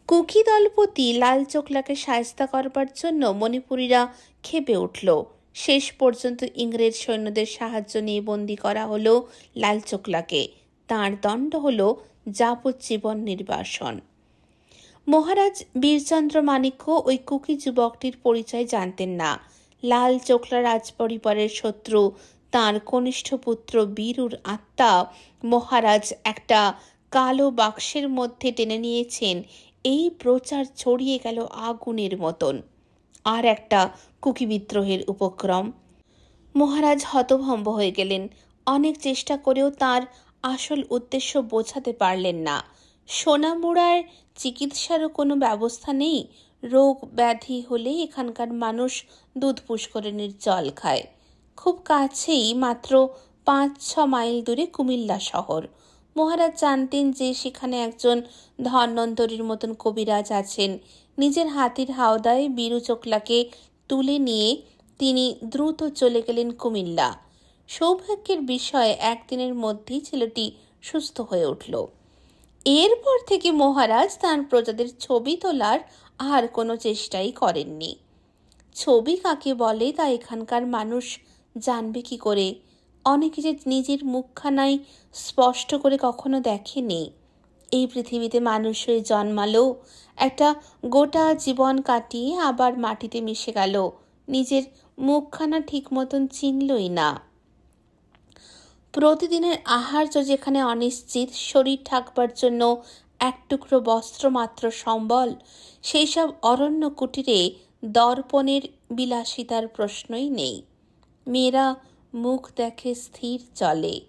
কুকি দলপতি লাল চোখলাকে সায়স্তা করবার জন্য মণিপুরীরা খেপে উঠল। শেষ পর্যন্ত ইংরেজ সৈন্যদের সাহায্য নিয়ে বন্দি করা হলো লাল চোখলাকে। তাঁর দণ্ড হল যাবজ্জীবন নির্বাসন। মহারাজ বীরচন্দ্র মাণিক্য ওই কুকি যুবকটির পরিচয় জানতেন না। লাল চোখলা রাজপরিবারের শত্রু, তার কনিষ্ঠ পুত্র বীরুর আত্মা মহারাজ একটা কালো বাক্সের মধ্যে টেনে নিয়েছেন। এই প্রচার ছড়িয়ে গেল আগুনের মতন। আর একটা কুকি বিদ্রোহের উপক্রম। মহারাজ হতভম্ব হয়ে গেলেন। অনেক চেষ্টা করেও তার আসল উদ্দেশ্য বোঝাতে পারলেন না। সোনামুড়ার চিকিৎসারও কোনো ব্যবস্থা নেই। রোগ ব্যাধি হলে এখানকার মানুষ দুধ পুষ্করিণীর জল খায়। খুব কাছেই মাত্র পাঁচ ছ মাইল দূরে কুমিল্লা শহর। মহারাজ জানতেন যে সেখানে একজন ধন্বন্তরীর মতন কবিরাজ আছেন। নিজের হাতির হাওদায় বীরু চোকলাকে তুলে নিয়ে তিনি দ্রুত চলে গেলেন কুমিল্লা। সৌভাগ্যের বিষয়ে একদিনের মধ্যেই ছেলেটি সুস্থ হয়ে উঠল। এরপর থেকে মহারাজ তার প্রজাদের ছবি তোলার আর কোনো চেষ্টাই করেননি। ছবি কাকে বলে তা এখানকার মানুষ জানবে কি করে? অনেকে যে নিজের মুখখানাই স্পষ্ট করে কখনো দেখেনি। এই পৃথিবীতে মানুষ হয়ে জন্মালো একটা গোটা জীবন কাটিয়ে আবার মাটিতে মিশে গেল। নিজের মুখখানা ঠিক মতন চিনলই না। প্রতিদিনের আহার্য যেখানে অনিশ্চিত, শরীর থাকবার জন্য এক টুকরো বস্ত্র মাত্র সম্বল সেই সব অরণ্য কুটিরে দর্পণের বিলাসিতার প্রশ্নই নেই। মেয়েরা মুখ দেখে স্থির চলে।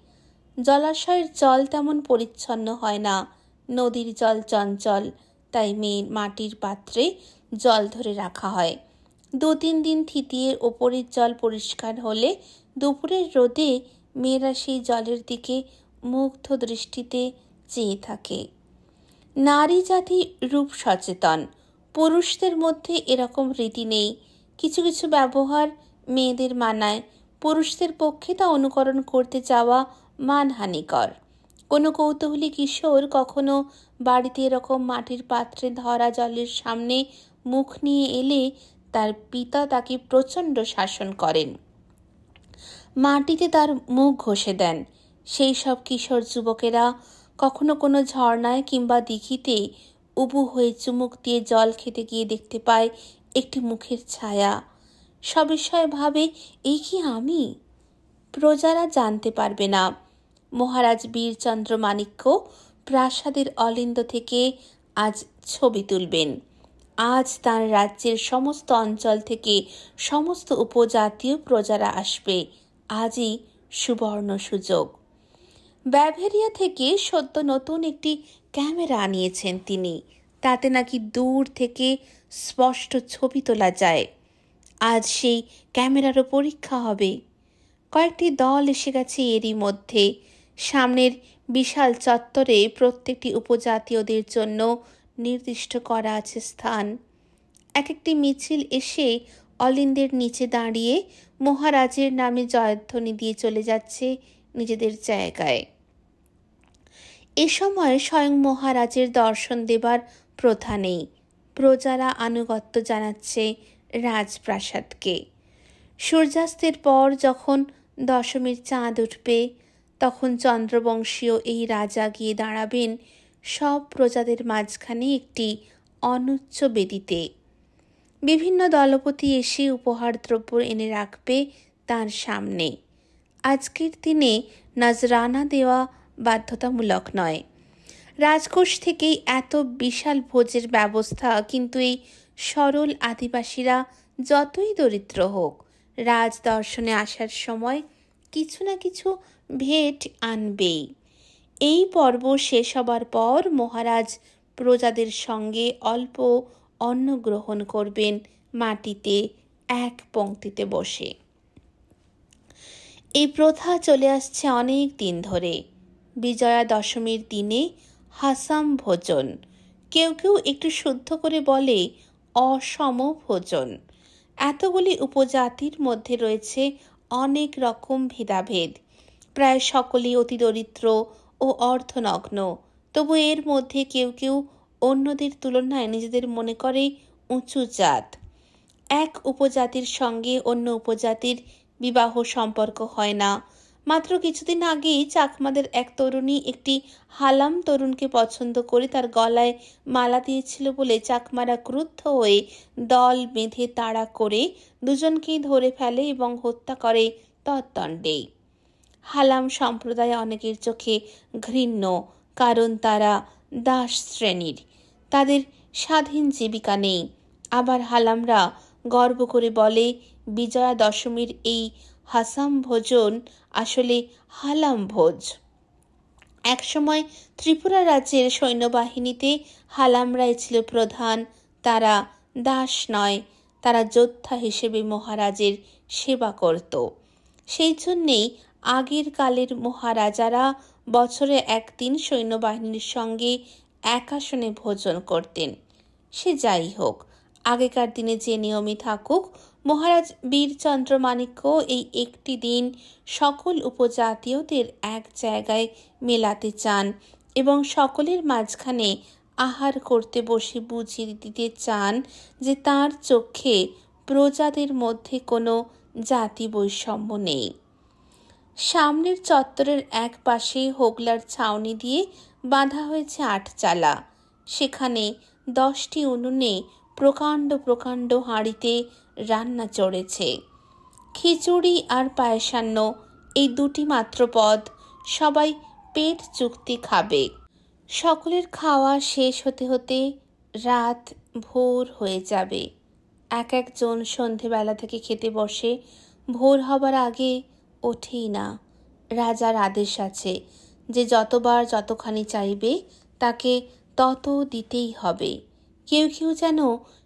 জলাশয়ের জল তেমন পরিচ্ছন্ন হয় না। নদীর জল চঞ্চল। তাই মেয়ে মাটির পাত্রে জল ধরে রাখা হয়। দু তিন দিন থিতিয়ে ওপরের জল পরিষ্কার হলে দুপুরের রোদে মেয়েরা সেই জলের দিকে মুগ্ধ দৃষ্টিতে চেয়ে থাকে। নারী জাতি রূপ সচেতন। পুরুষদের মধ্যে এরকম রীতি নেই। কিছু কিছু ব্যবহার মেয়েদের মানায়। পুরুষদের পক্ষে তা অনুকরণ করতে চাওয়া মানহানিকর। কোনো কৌতূহলী কিশোর কখনো বাড়িতে এরকম মাটির পাত্রে ধরা জলের সামনে মুখ নিয়ে এলে তার পিতা তাকে প্রচণ্ড শাসন করেন। মাটিতে তার মুখ ঘষে দেন। সেই সব কিশোর যুবকেরা কখনো কোনো ঝর্ণায় কিংবা দিঘিতে উবু হয়ে চুমুক দিয়ে জল খেতে গিয়ে দেখতে পায় একটি মুখের ছায়া। সবিষয়ে ভাবে এই কি আমি? প্রজারা জানতে পারবে না। মহারাজ বীরচন্দ্র মাণিক্য প্রাসাদের অলিন্দ থেকে আজ ছবি তুলবেন। আজ তার রাজ্যের সমস্ত অঞ্চল থেকে সমস্ত উপজাতীয় প্রজারা আসবে। আজই সুবর্ণ সুযোগ। ব্যাভেরিয়া থেকে সদ্য নতুন একটি ক্যামেরা আনিয়েছেন তিনি। তাতে নাকি দূর থেকে স্পষ্ট ছবি তোলা যায়। আজ সেই ক্যামেরারও পরীক্ষা হবে। কয়েকটি দল এসে গেছে এরই মধ্যে। সামনের বিশাল চত্বরে প্রত্যেকটি উপজাতীয়দের জন্য নির্দিষ্ট করা আছে স্থান। এক একটি মিছিল এসে অলিন্দের নিচে দাঁড়িয়ে মহারাজের নামে জয়ধ্বনি দিয়ে চলে যাচ্ছে নিজেদের জায়গায়। এ সময় স্বয়ং মহারাজের দর্শন দেবার প্রথা নেই প্রজারা আনুগত্য জানাচ্ছে রাজপ্রাসাদকে। সূর্যাস্তের পর যখন দশমীর চাঁদ উঠবে তখন চন্দ্রবংশীয় এই রাজা গিয়ে দাঁড়াবেন সব প্রজাদের মাঝখানে একটি অনুচ্চ বেদিতে। বিভিন্ন দলপতি এসে উপহার দ্রব্য এনে রাখবে তার সামনে। আজকের দিনে নজরানা দেওয়া বাধ্যতামূলক নয়। রাজকোষ থেকেই এত বিশাল ভোজের ব্যবস্থা কিন্তু এই সরল আদিবাসীরা যতই দরিদ্র হোক, রাজ দর্শনে আসার সময় কিছু না কিছু ভেট আনবেই। এই পর্ব শেষ হবার পর মহারাজ প্রজাদের সঙ্গে অল্প অন্ন গ্রহণ করবেন মাটিতে এক পংক্তিতে বসে। এই প্রথা চলে আসছে অনেক দিন ধরে। বিজয়া দশমীর দিনে হাসাম ভোজন। কেউ কেউ একটু শুদ্ধ করে বলে অসম ভোজন। এতগুলি উপজাতির মধ্যে রয়েছে অনেক রকম ভেদাভেদ। প্রায় সকলেই অতি দরিদ্র ও অর্থনগ্ন। তবু এর মধ্যে কেউ কেউ অন্যদের তুলনায় নিজেদের মনে করে উঁচু জাত। এক উপজাতির সঙ্গে অন্য উপজাতির বিবাহ সম্পর্ক হয় না। মাত্র কিছুদিন আগেই চাকমাদের এক তরুণী একটি হালাম তরুণকে পছন্দ করে তার গলায় মালা দিয়েছিল বলে চাকমারা ক্রুদ্ধ হয়ে দল বেঁধে তাড়া করে দুজনকেই ধরে ফেলে এবং হত্যা করে তৎদণ্ডেই হালাম সম্প্রদায় অনেকের চোখে ঘৃণ্য, কারণ তারা দাস শ্রেণির। তাদের স্বাধীন জীবিকা নেই। আবার হালামরা গর্ব করে বলে, বিজয়া দশমীর এই হাসাম ভোজন আসলে হালাম ভোজ। একসময় ত্রিপুরা রাজ্যের সৈন্যবাহিনীতে হালামরাই ছিল প্রধান। তারা দাস নয়, তারা যোদ্ধা হিসেবে মহারাজের সেবা করত। সেই জন্যেই আগের কালের মহারাজারা বছরে একদিন সৈন্যবাহিনীর সঙ্গে একাশনে ভোজন করতেন। সে যাই হোক, আগেকার দিনে যে নিয়মই থাকুক, মহারাজ বীরচন্দ্র মাণিক্য এই একটি দিন সকল উপজাতীয়দের এক জায়গায় মেলাতে চান এবং সকলের মাঝখানে আহার করতে বসে বুঝিয়ে দিতে চান যে তার চোখে প্রজাদের মধ্যে কোনো জাতি বৈষম্য নেই। সামনের চত্বরের এক পাশে হোগলার ছাউনি দিয়ে বাঁধা হয়েছে আটচালা সেখানে দশটি উনুনে প্রকাণ্ড প্রকাণ্ড হাঁড়িতে রান্না চড়েছে। খিচুড়ি আর পায়সান্ন, এই দুটি মাত্র পদ সবাই পেট চুক্তি খাবে। সকলের খাওয়া শেষ হতে হতে রাত ভোর হয়ে যাবে। এক একজন সন্ধেবেলা থেকে খেতে বসে, ভোর হবার আগে ওঠেই না। রাজার আদেশ আছে যে যতবার যতখানি চাইবে তাকে তত দিতেই হবে। কেউ কেউ যেন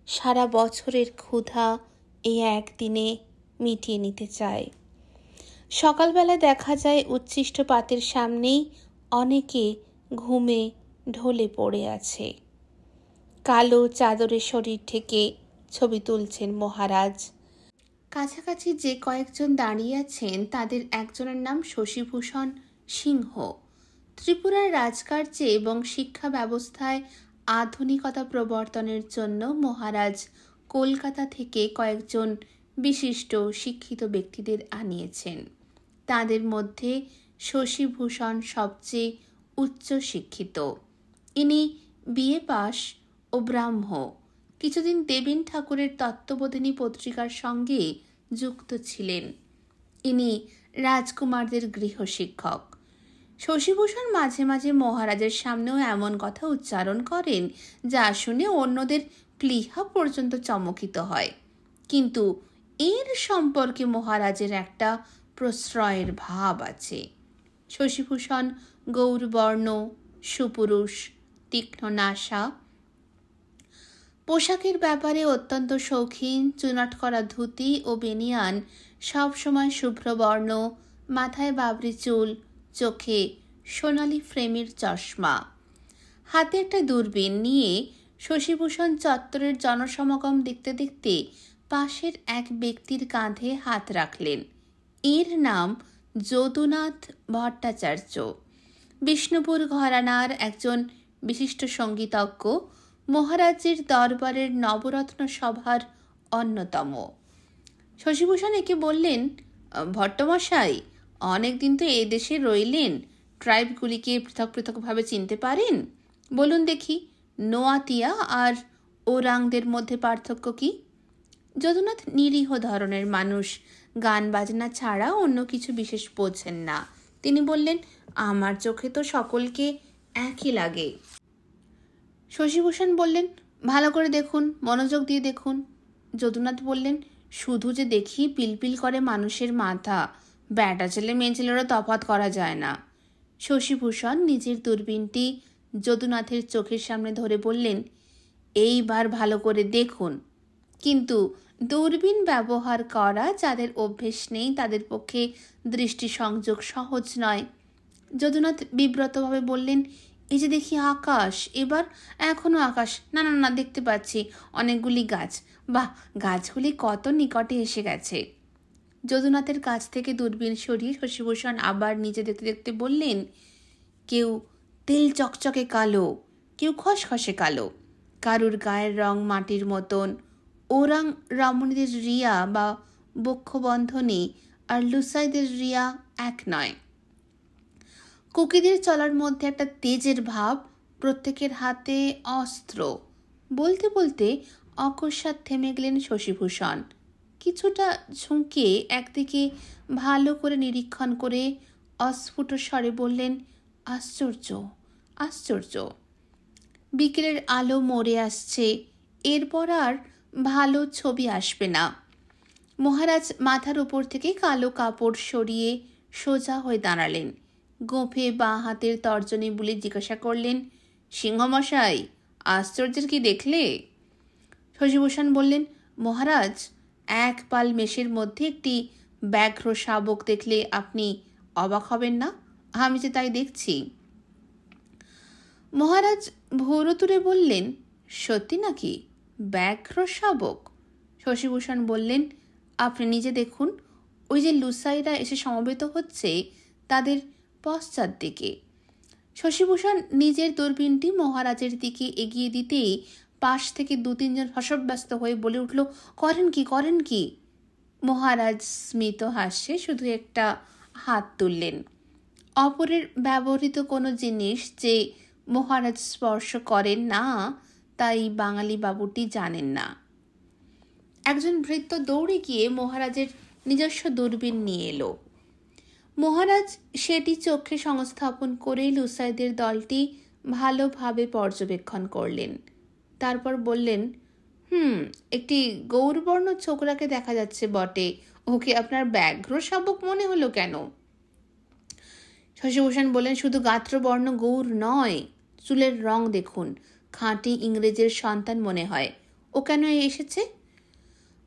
সারা বছরের ক্ষুধা এই একদিনে মিটিয়ে নিতে চায়। সকালবেলা দেখা যায় উচ্ছিষ্ট পাতের সামনেই অনেকে ঘুমে ঢলে পড়ে আছে। কালো চাদরের শরীর থেকে ছবি তুলছেন মহারাজ। কাছাকাছি যে কয়েকজন দাঁড়িয়ে আছেন, তাদের একজনের নাম শশীভূষণ সিংহ। ত্রিপুরার রাজকার্যে এবং শিক্ষা ব্যবস্থায় আধুনিকতা প্রবর্তনের জন্য মহারাজ কলকাতা থেকে কয়েকজন বিশিষ্ট শিক্ষিত ব্যক্তিদের আনিয়েছেন। তাদের মধ্যে শশীভূষণ সবচেয়ে উচ্চ শিক্ষিত ইনি বিএ পাশ ও ব্রাহ্ম। কিছুদিন দেবেন ঠাকুরের তত্ত্ববোধিনী পত্রিকার সঙ্গে যুক্ত ছিলেন। ইনি রাজকুমারদের গৃহশিক্ষক শশীভূষণ মাঝে মাঝে মহারাজের সামনেও এমন কথা উচ্চারণ করেন, যা শুনে অন্যদের প্লিহা পর্যন্ত চমকিত হয়। কিন্তু এর সম্পর্কে মহারাজের একটা প্রশ্রয়ের ভাব আছে। শশীভূষণ গৌরবর্ণ, সুপুরুষ তীক্ষ্ণ নাশা পোশাকের ব্যাপারে অত্যন্ত শৌখিন, চুনাট করা ধুতি ও বেনিয়ান সবসময় শুভ্রবর্ণ মাথায় বাবরি চুল, চোখে সোনালি ফ্রেমের চশমা। হাতে একটা দূরবীন নিয়ে শশীভূষণ চত্বরের জনসমাগম দেখতে দেখতে পাশের এক ব্যক্তির কাঁধে হাত রাখলেন। এর নাম যদুনাথ ভট্টাচার্য। বিষ্ণুপুর ঘরানার একজন বিশিষ্ট সঙ্গীতজ্ঞ মহারাজের দরবারের নবরত্ন সভার অন্যতম। শশীভূষণ একে বললেন, ভট্টমশাই অনেকদিন তো এ দেশে রইলেন, ট্রাইবগুলিকে পৃথক পৃথকভাবে চিনতে পারেন? বলুন দেখি, নোয়াতিয়া আর ওরাংদের মধ্যে পার্থক্য কি? যদুনাথ নিরীহ ধরনের মানুষ, গান বাজনা ছাড়া অন্য কিছু বিশেষ বোঝেন না। তিনি বললেন, আমার চোখে তো সকলকে একই লাগে। শশীভূষণ বললেন, ভালো করে দেখুন, মনোযোগ দিয়ে দেখুন। যদুনাথ বললেন, শুধু যে দেখি পিলপিল করে মানুষের মাথা, ব্যাটা ছেলে মেয়ে ছেলেরও তফাত করা যায় না। শশীভূষণ নিজের দূরবীনটি যদুনাথের চোখের সামনে ধরে বললেন, এইবার ভালো করে দেখুন। কিন্তু দূরবীন ব্যবহার করা যাদের অভ্যেস নেই, তাদের পক্ষে দৃষ্টি সংযোগ সহজ নয়। যদুনাথ বিব্রতভাবে বললেন এই যে দেখি আকাশ, এবার এখনও আকাশ। না না না, দেখতে পাচ্ছি। অনেকগুলি গাছ। বাহ, গাছগুলি কত নিকটে এসে গেছে। যদুনাথের কাছ থেকে দূরবীন সরিয়ে শশীভূষণ আবার নিজে দেখতে দেখতে বললেন, কেউ তেল চকচকে কালো, কেউ খসখসে কালো। কারুর গায়ের রং মাটির মতন। ওরাং রমণীদের রিয়া বা বক্ষবন্ধনী আর লুসাইদের রিয়া এক নয়। কুকিদের চলার মধ্যে একটা তেজের ভাব, প্রত্যেকের হাতে অস্ত্র। বলতে বলতে অকস্মাৎ থেমে গেলেন শশীভূষণ। কিছুটা ঝুঁকে একদিকে ভালো করে নিরীক্ষণ করে অস্ফুট স্বরে বললেন, আশ্চর্য আশ্চর্য। বিকেলের আলো মরে আসছে, এরপর আর ভালো ছবি আসবে না। মহারাজ মাথার উপর থেকে কালো কাপড় সরিয়ে সোজা হয়ে দাঁড়ালেন। গোফে বাঁ হাতের তর্জনী বলে জিজ্ঞাসা করলেন, সিংহমশাই, আশ্চর্যের কি দেখলে? শশীভূষণ বললেন, মহারাজ, এক পাল মেষের মধ্যে একটি ব্যাঘ্র শাবক দেখলে আপনি অবাক হবেন না? আমি যে তাই দেখছি। মহারাজ ভৌরতুরে বললেন, সত্যি নাকি? ব্যাঘ্র শাবক? শশীভূষণ বললেন, আপনি নিজে দেখুন, ওই যে লুসাইরা এসে সমবেত হচ্ছে, তাদের পশ্চাৎ দিকে। শশীভূষণ নিজের দূরবীনটি মহারাজের দিকে এগিয়ে দিতেই পাশ থেকে দু তিনজন হসব্যস্ত হয়ে বলে উঠল, করেন কি করেন কি? মহারাজ স্মিত হাসে শুধু একটা হাত তুললেন। অপরের ব্যবহৃত কোনো জিনিস যে মহারাজ স্পর্শ করেন না, তাই বাঙালি বাবুটি জানেন না। একজন ভৃত্য দৌড়ে গিয়ে মহারাজের নিজস্ব দূরবীন নিয়ে এলো। মহারাজ সেটি চোখে সংস্থাপন করে লুসাইদের দলটি ভালোভাবে পর্যবেক্ষণ করলেন। তারপর বললেন, হুম, একটি গৌরবর্ণ ছোকরাকে দেখা যাচ্ছে বটে। ওকে আপনার ব্যাঘ্র শাবক মনে হলো কেন? শশীভূষণ বললেন, শুধু গাত্রবর্ণ গৌর নয়, চুলের রং দেখুন, খাঁটি ইংরেজের সন্তান মনে হয়। ও কেন এসেছে?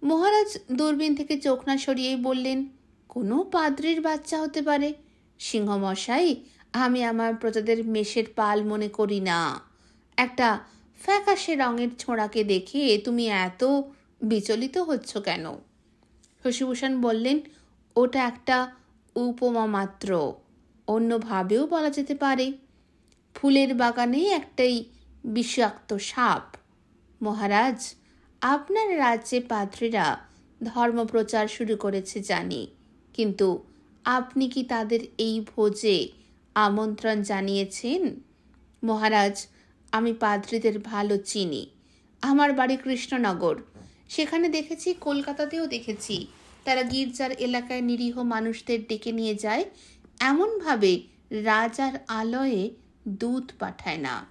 মহারাজ দূরবীন থেকে চোখ না সরিয়েই বললেন কোনো পাদ্রির বাচ্চা হতে পারে। সিংহমশাই, আমি আমার প্রজাদের মেষের পাল মনে করি না। একটা ফ্যাকাশে রঙের ছোঁড়াকে দেখে তুমি এত বিচলিত হচ্ছ কেন? শশীভূষণ বললেন, ওটা একটা উপমা মাত্র। অন্যভাবেও বলা যেতে পারে, ফুলের বাগানে একটাই বিষাক্ত সাপ। মহারাজ, আপনার রাজ্যে পাত্রীরা ধর্মপ্রচার শুরু করেছে জানি। কিন্তু আপনি কি তাদের এই ভোজে আমন্ত্রণ জানিয়েছেন? মহারাজ, আমি পাদ্রীদের ভালো চিনি। আমার বাড়ি কৃষ্ণনগর। সেখানে দেখেছি, কলকাতাতেও দেখেছি। তারা গির্জার এলাকায় নিরীহ মানুষদের ডেকে নিয়ে যায়। এমনভাবে রাজার আলয়ে দুধ পাঠায় না।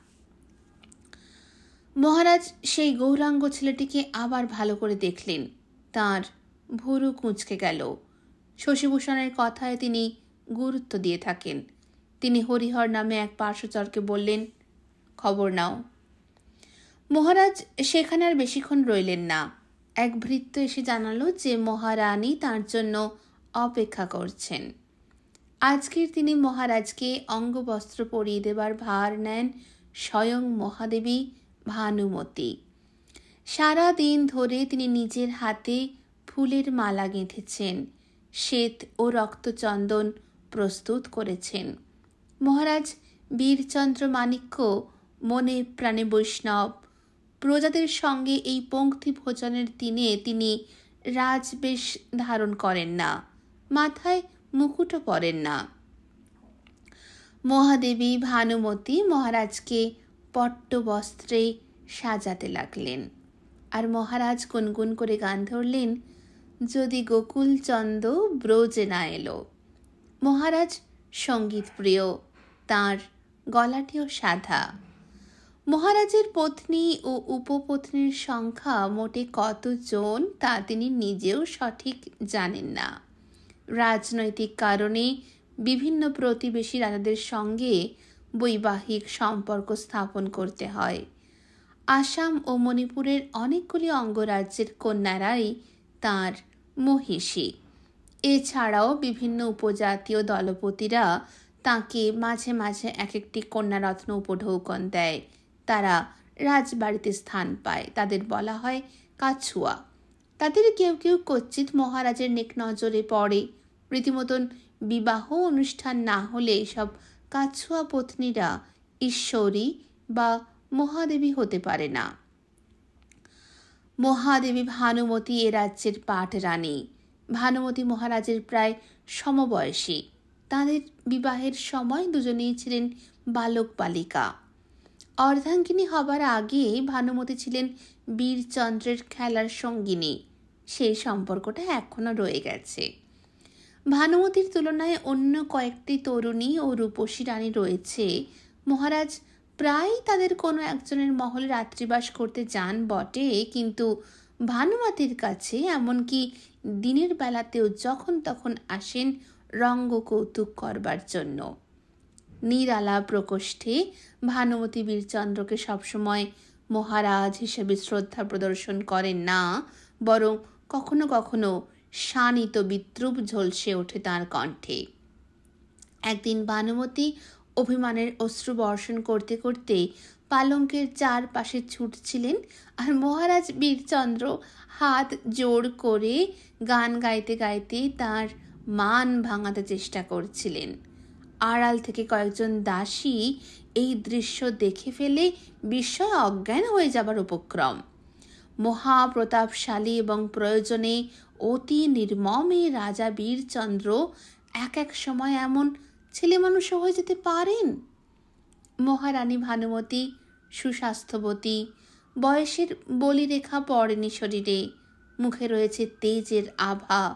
মহারাজ, সেই গৌরাঙ্গ ছেলেটিকে আবার ভালো করে দেখলেন। তার ভুরু কুঁচকে গেল। শশীভূষণের কথায় তিনি গুরুত্ব দিয়ে থাকেন। তিনি হরিহর নামে এক পার্শ্বচরকে বললেন, খবর নাও। মহারাজ, সেখানে আর বেশিক্ষণ রইলেন না। এক ভৃত্য এসে জানালো যে মহারানী তার জন্য অপেক্ষা করছেন। আজকের তিনি মহারাজকে অঙ্গবস্ত্র পরিয়ে দেবার ভার নেন স্বয়ং মহাদেবী ভানুমতি। সারা দিন ধরে তিনি নিজের হাতে ফুলের মালা গেঁথেছেন। শ্বেত ও রক্তচন্দন প্রস্তুত করেছেন। মহারাজ বীরচন্দ্র মাণিক্য মনে প্রাণে বৈষ্ণব। প্রজাদের সঙ্গে এই পঙ্ক্তি ভোজনের দিনে তিনি রাজবেশ ধারণ করেন না, মাথায় মুকুটও পরেন না। মহাদেবী ভানুমতী মহারাজকে পট্ট বস্ত্রে সাজাতে লাগলেন আর মহারাজ গুনগুন করে গান ধরলেন যদি গোকুলচন্দ ব্রজে না এলো। মহারাজ সংগীত প্রিয় তাঁর গলাটিও সাধা। মহারাজের পত্নী ও উপপত্নীর সংখ্যা মোটে কতজন তা তিনি নিজেও সঠিক জানেন না। রাজনৈতিক কারণে বিভিন্ন প্রতিবেশী রাজাদের সঙ্গে বৈবাহিক সম্পর্ক স্থাপন করতে হয়। আসাম ও মণিপুরের অনেকগুলি অঙ্গরাজ্যের কন্যারাই তার মহিষী। এছাড়াও বিভিন্ন উপজাতীয় দলপতিরা তাকে মাঝে মাঝে এক একটি কন্যারত্ন উপঢৌকন দেয়। তারা রাজবাড়িতে স্থান পায়। তাদের বলা হয় কাছুয়া। তাদের কেউ কেউ কচ্ছিত মহারাজের নেক নজরে পড়ে। রীতিমতন বিবাহ অনুষ্ঠান না হলে সব কাছুয়া পত্নীরা ঈশ্বরী বা মহাদেবী হতে পারে না। মহাদেবী ভানুমতী এ রাজ্যের পাট রানী ভানুমতী মহারাজের প্রায় সমবয়সী। তাদের বিবাহের সময় দুজনেই ছিলেন বালক বালিকা। অর্ধাঙ্গিনী হবার আগে ভানুমতী ছিলেন বীরচন্দ্রের খেলার সঙ্গিনী। সেই সম্পর্কটা এখনও রয়ে গেছে। ভানুমতির তুলনায় অন্য কয়েকটি তরুণী ও রূপসী রানী রয়েছে। মহারাজ প্রায় তাদের কোনো একজনের মহলে রাত্রিবাস করতে যান বটে, কিন্তু ভানুমতির কাছে, এমনকি দিনের বেলাতেও যখন তখন আসেন রঙ্গ কৌতুক করবার জন্য। নিরালা প্রকোষ্ঠে ভানুমতী বীরচন্দ্রকে সবসময় মহারাজ হিসেবে শ্রদ্ধা প্রদর্শন করেন না, বরং কখনো কখনো শানিত বিদ্রুপ ঝলসে ওঠে তার কণ্ঠে। একদিন ভানুমতী অভিমানের অশ্রু বর্ষণ করতে করতে পালঙ্কের চারপাশে ছুটছিলেন আর মহারাজ বীরচন্দ্র হাত জোর করে গান গাইতে গাইতে তার মান ভাঙাতে চেষ্টা করছিলেন। আড়াল থেকে কয়েকজন দাসী এই দৃশ্য দেখে ফেলে বিস্ময় অজ্ঞান হয়ে যাবার উপক্রম। মহাপ্রতাপশালী এবং প্রয়োজনে অতি নির্মমে রাজা বীরচন্দ্র এক এক সময় এমন ছেলে মানুষ হয়ে যেতে পারেন? মহারানী ভানুমতী, সুস্বাস্থ্যবতী, বয়সের বলিরেখা পড়েনি শরীরে। মুখে রয়েছে তেজের আভা।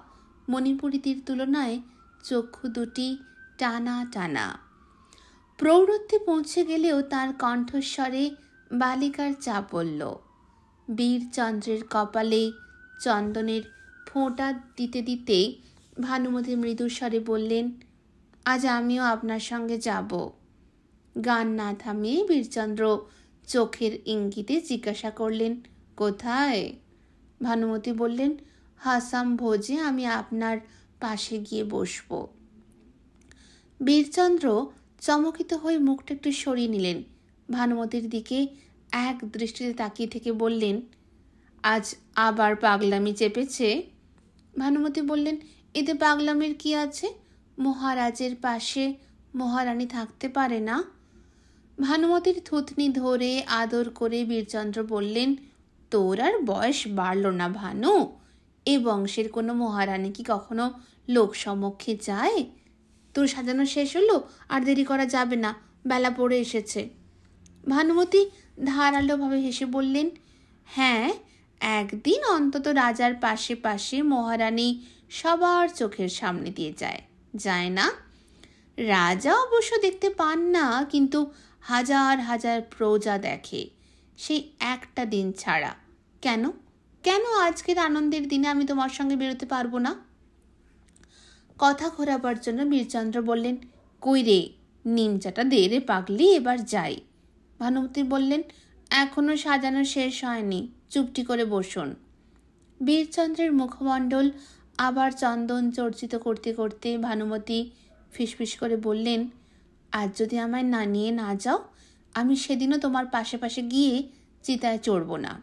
মণিপুরীতির তুলনায় চক্ষু দুটি টানা টানা। প্রৌঢ়ত্বে পৌঁছে গেলেও তার কণ্ঠস্বরে বালিকার চা পড়ল। বীরচন্দ্রের কপালে চন্দনের ফোঁটা দিতে দিতে ভানুমতি মৃদুস্বরে বললেন আজ আমিও আপনার সঙ্গে যাব। গান না থামিয়ে বীরচন্দ্র চোখের ইঙ্গিতে জিজ্ঞাসা করলেন, কোথায়? ভানুমতি বললেন, হাসাম ভোজে আমি আপনার পাশে গিয়ে বসব। বীরচন্দ্র চমকিত হয়ে মুখটা একটু সরিয়ে নিলেন। ভানুমতির দিকে এক দৃষ্টিতে তাকিয়ে থেকে বললেন, আজ আবার পাগলামি চেপেছে? ভানুমতি বললেন, এতে পাগলামির কি আছে? মহারাজের পাশে মহারানী থাকতে পারে না। ভানুমতির থুতনি ধরে আদর করে বীরচন্দ্র বললেন, তোর আর বয়স বাড়ল না ভানু। এ বংশের কোনো মহারানী কি কখনো লোক সমক্ষে যায়? তোর সাজানো শেষ হলো, আর দেরি করা যাবে না, বেলা পড়ে এসেছে। ভানুমতি ধারালোভাবে হেসে বললেন হ্যাঁ একদিন অন্তত রাজার পাশে পাশে মহারানী সবার চোখের সামনে দিয়ে যায়। যায় না। রাজা অবশ্য দেখতে পান না, কিন্তু হাজার হাজার প্রজা দেখে। সেই একটা দিন ছাড়া। কেন? কেন আজকের আনন্দের দিনে আমি তোমার সঙ্গে বেরোতে পারব না? কথা ঘোরাবার জন্য বীরচন্দ্র বললেন, কই রে, নিমচাটা দে রে পাগলি, এবার যাই। ভানুমতি বললেন, এখনও সাজানো শেষ হয়নি, চুপটি করে বসুন। বীরচন্দ্রের মুখমণ্ডল আবার চন্দন চর্চিত করতে করতে ভানুমতি ফিসফিস করে বললেন, আজ যদি আমায় না নিয়ে না যাও, আমি সেদিনও তোমার পাশে পাশে গিয়ে চিতায় চড়ব না।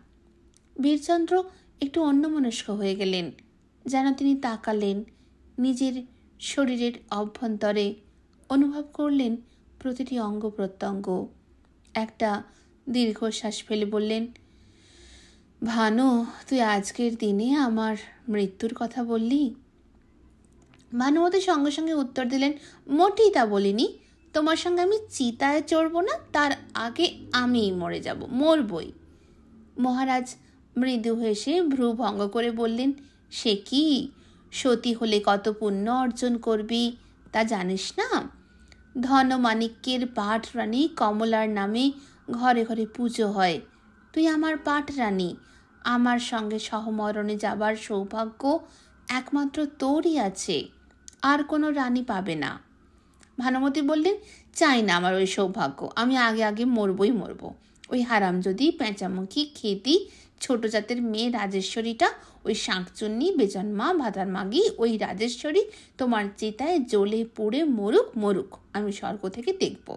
বীরচন্দ্র একটু অন্যমনস্ক হয়ে গেলেন, যেন তিনি তাকালেন, নিজের শরীরের অভ্যন্তরে অনুভব করলেন প্রতিটি অঙ্গ প্রত্যঙ্গ। একটা দীর্ঘশ্বাস ফেলে বললেন ভানু, তুই আজকের দিনে আমার মৃত্যুর কথা বললি? ভানুমতি সঙ্গে সঙ্গে উত্তর দিলেন, মোটেই তা বলিনি। তোমার সঙ্গে আমি চিতায় চড়বো না, তার আগে আমিই মরে যাব, মরবই। মহারাজ মৃদু হেসে ভ্রু ভঙ্গ করে বললেন, সে কি? সতী হলে কত পুণ্য অর্জন করবি, তা জানিস না? ধনমাণিক্যের পাঠ রানী কমলার নামে ঘরে ঘরে পুজো হয়। তুই আমার পাট রানী। আমার সঙ্গে সহমরণে যাবার সৌভাগ্য একমাত্র তোরই আছে। আর কোনো রানী পাবে না। ভানুমতি বললেন, চাই না আমার ওই সৌভাগ্য। আমি আগে আগে মরবই মরব। ওই হারাম যদি পেঁচামুখী খেতি ছোট জাতের মেয়ে রাজেশ্বরীটা, ওই শাঁকচুন্নি, বেজন্মা, ভাতার মাগি, ওই রাজেশ্বরী তোমার চিতায় জ্বলে পুড়ে মরুক মরুক। আমি স্বর্গ থেকে দেখব।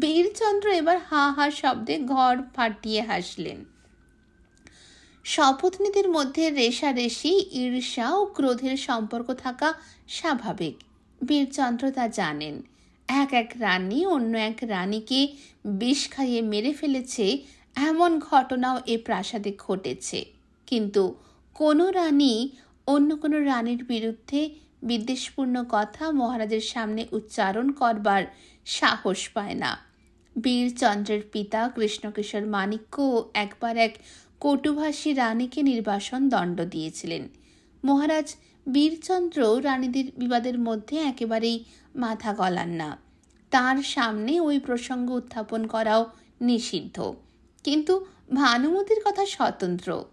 বীরচন্দ্র এবার হা হা শব্দে ঘর ফাটিয়ে হাসলেন। শপথনীতির মধ্যে রেশারেশি, ঈর্ষা ও ক্রোধের সম্পর্ক থাকা স্বাভাবিক। বীরচন্দ্র তা জানেন। এক এক রানী অন্য এক রানীকে বিষ খাইয়ে মেরে ফেলেছে, এমন ঘটনাও এ প্রাসাদে ঘটেছে। কিন্তু কোনো রানী অন্য কোনো রানীর বিরুদ্ধে বিদ্বেষপূর্ণ কথা মহারাজের সামনে উচ্চারণ করবার সাহস পায় না। বীরচন্দ্রের পিতা কৃষ্ণকিশোর মাণিক্য একবার এক কটুভাষী রানীকে নির্বাসন দণ্ড দিয়েছিলেন। মহারাজ বীরচন্দ্র রানীদের বিবাদের মধ্যে একেবারেই মাথা গলান না। তার সামনে ওই প্রসঙ্গ উত্থাপন করাও নিষিদ্ধ। কিন্তু ভানুমতির কথা স্বতন্ত্র।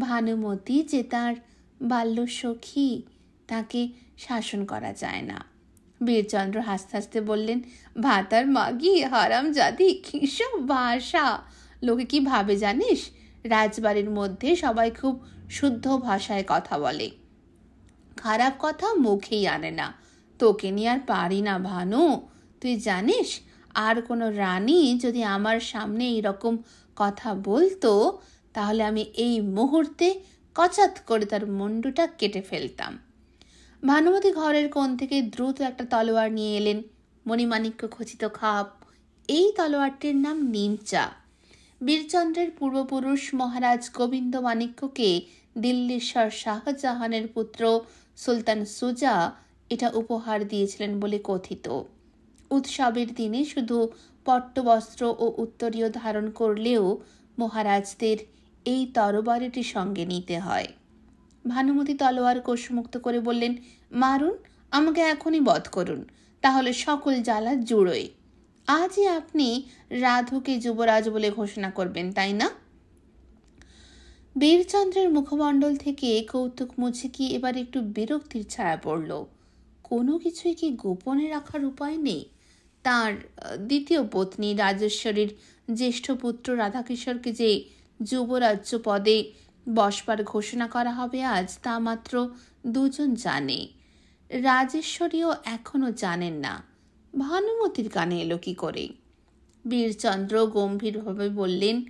ভানুমতি যে তার বাল্য সখী তাকে শাসন করা যায় না। বীরচন্দ্র হাসতে হাসতে বললেন ভাতার মাগি, হারাম জাদি কিসব ভাষা? লোকে কি ভাবে জানিস? রাজবাড়ির মধ্যে সবাই খুব শুদ্ধ ভাষায় কথা বলে। খারাপ কথা মুখেই আনে না। তোকে নিয়ে আর পারি না ভানু। তুই জানিস, আর কোনো রানী যদি আমার সামনে এইরকম কথা বলতো, তাহলে আমি এই মুহূর্তে কচাত করে তার মুন্ডুটা কেটে ফেলতাম। ভানুমতি ঘরের কোণ থেকে দ্রুত একটা তলোয়ার নিয়ে এলেন। মণিমাণিক্য খচিত খাপ। এই তলোয়ারটির নাম নিমচা বীরচন্দ্রের পূর্বপুরুষ মহারাজ গোবিন্দ মাণিক্যকে দিল্লির সর শাহজাহানের পুত্র সুলতান সুজা এটা উপহার দিয়েছিলেন বলে কথিত। উৎসবের দিনে শুধু পট্টবস্ত্র ও উত্তরীয় ধারণ করলেও মহারাজদের এই তরবারিটি সঙ্গে নিতে হয়। ভানুমতি তলোয়ার কোষমুক্ত করে বললেন, মারুন, আমাকে এখনই বধ করুন, তাহলে সকল জ্বালা জুড়োয়। আজই আপনি রাধুকে যুবরাজ বলে ঘোষণা করবেন, তাই না? বীরচন্দ্রের মুখমণ্ডল থেকে কৌতুক মুছে কি এবার একটু বিরক্তির ছায়া পড়ল। কোনো কিছুই কি গোপনে রাখার উপায় নেই? তার দ্বিতীয় পত্নী রাজেশ্বরীর জ্যেষ্ঠ পুত্র রাধাকিশোরকে যে যুবরাজ্য পদে বসবার ঘোষণা করা হবে আজ, তা মাত্র দুজন জানে। রাজেশ্বরীও এখনও জানেন না। ভানুমতির কানে এলো কি করে? বীরচন্দ্র গম্ভীরভাবে বললেন,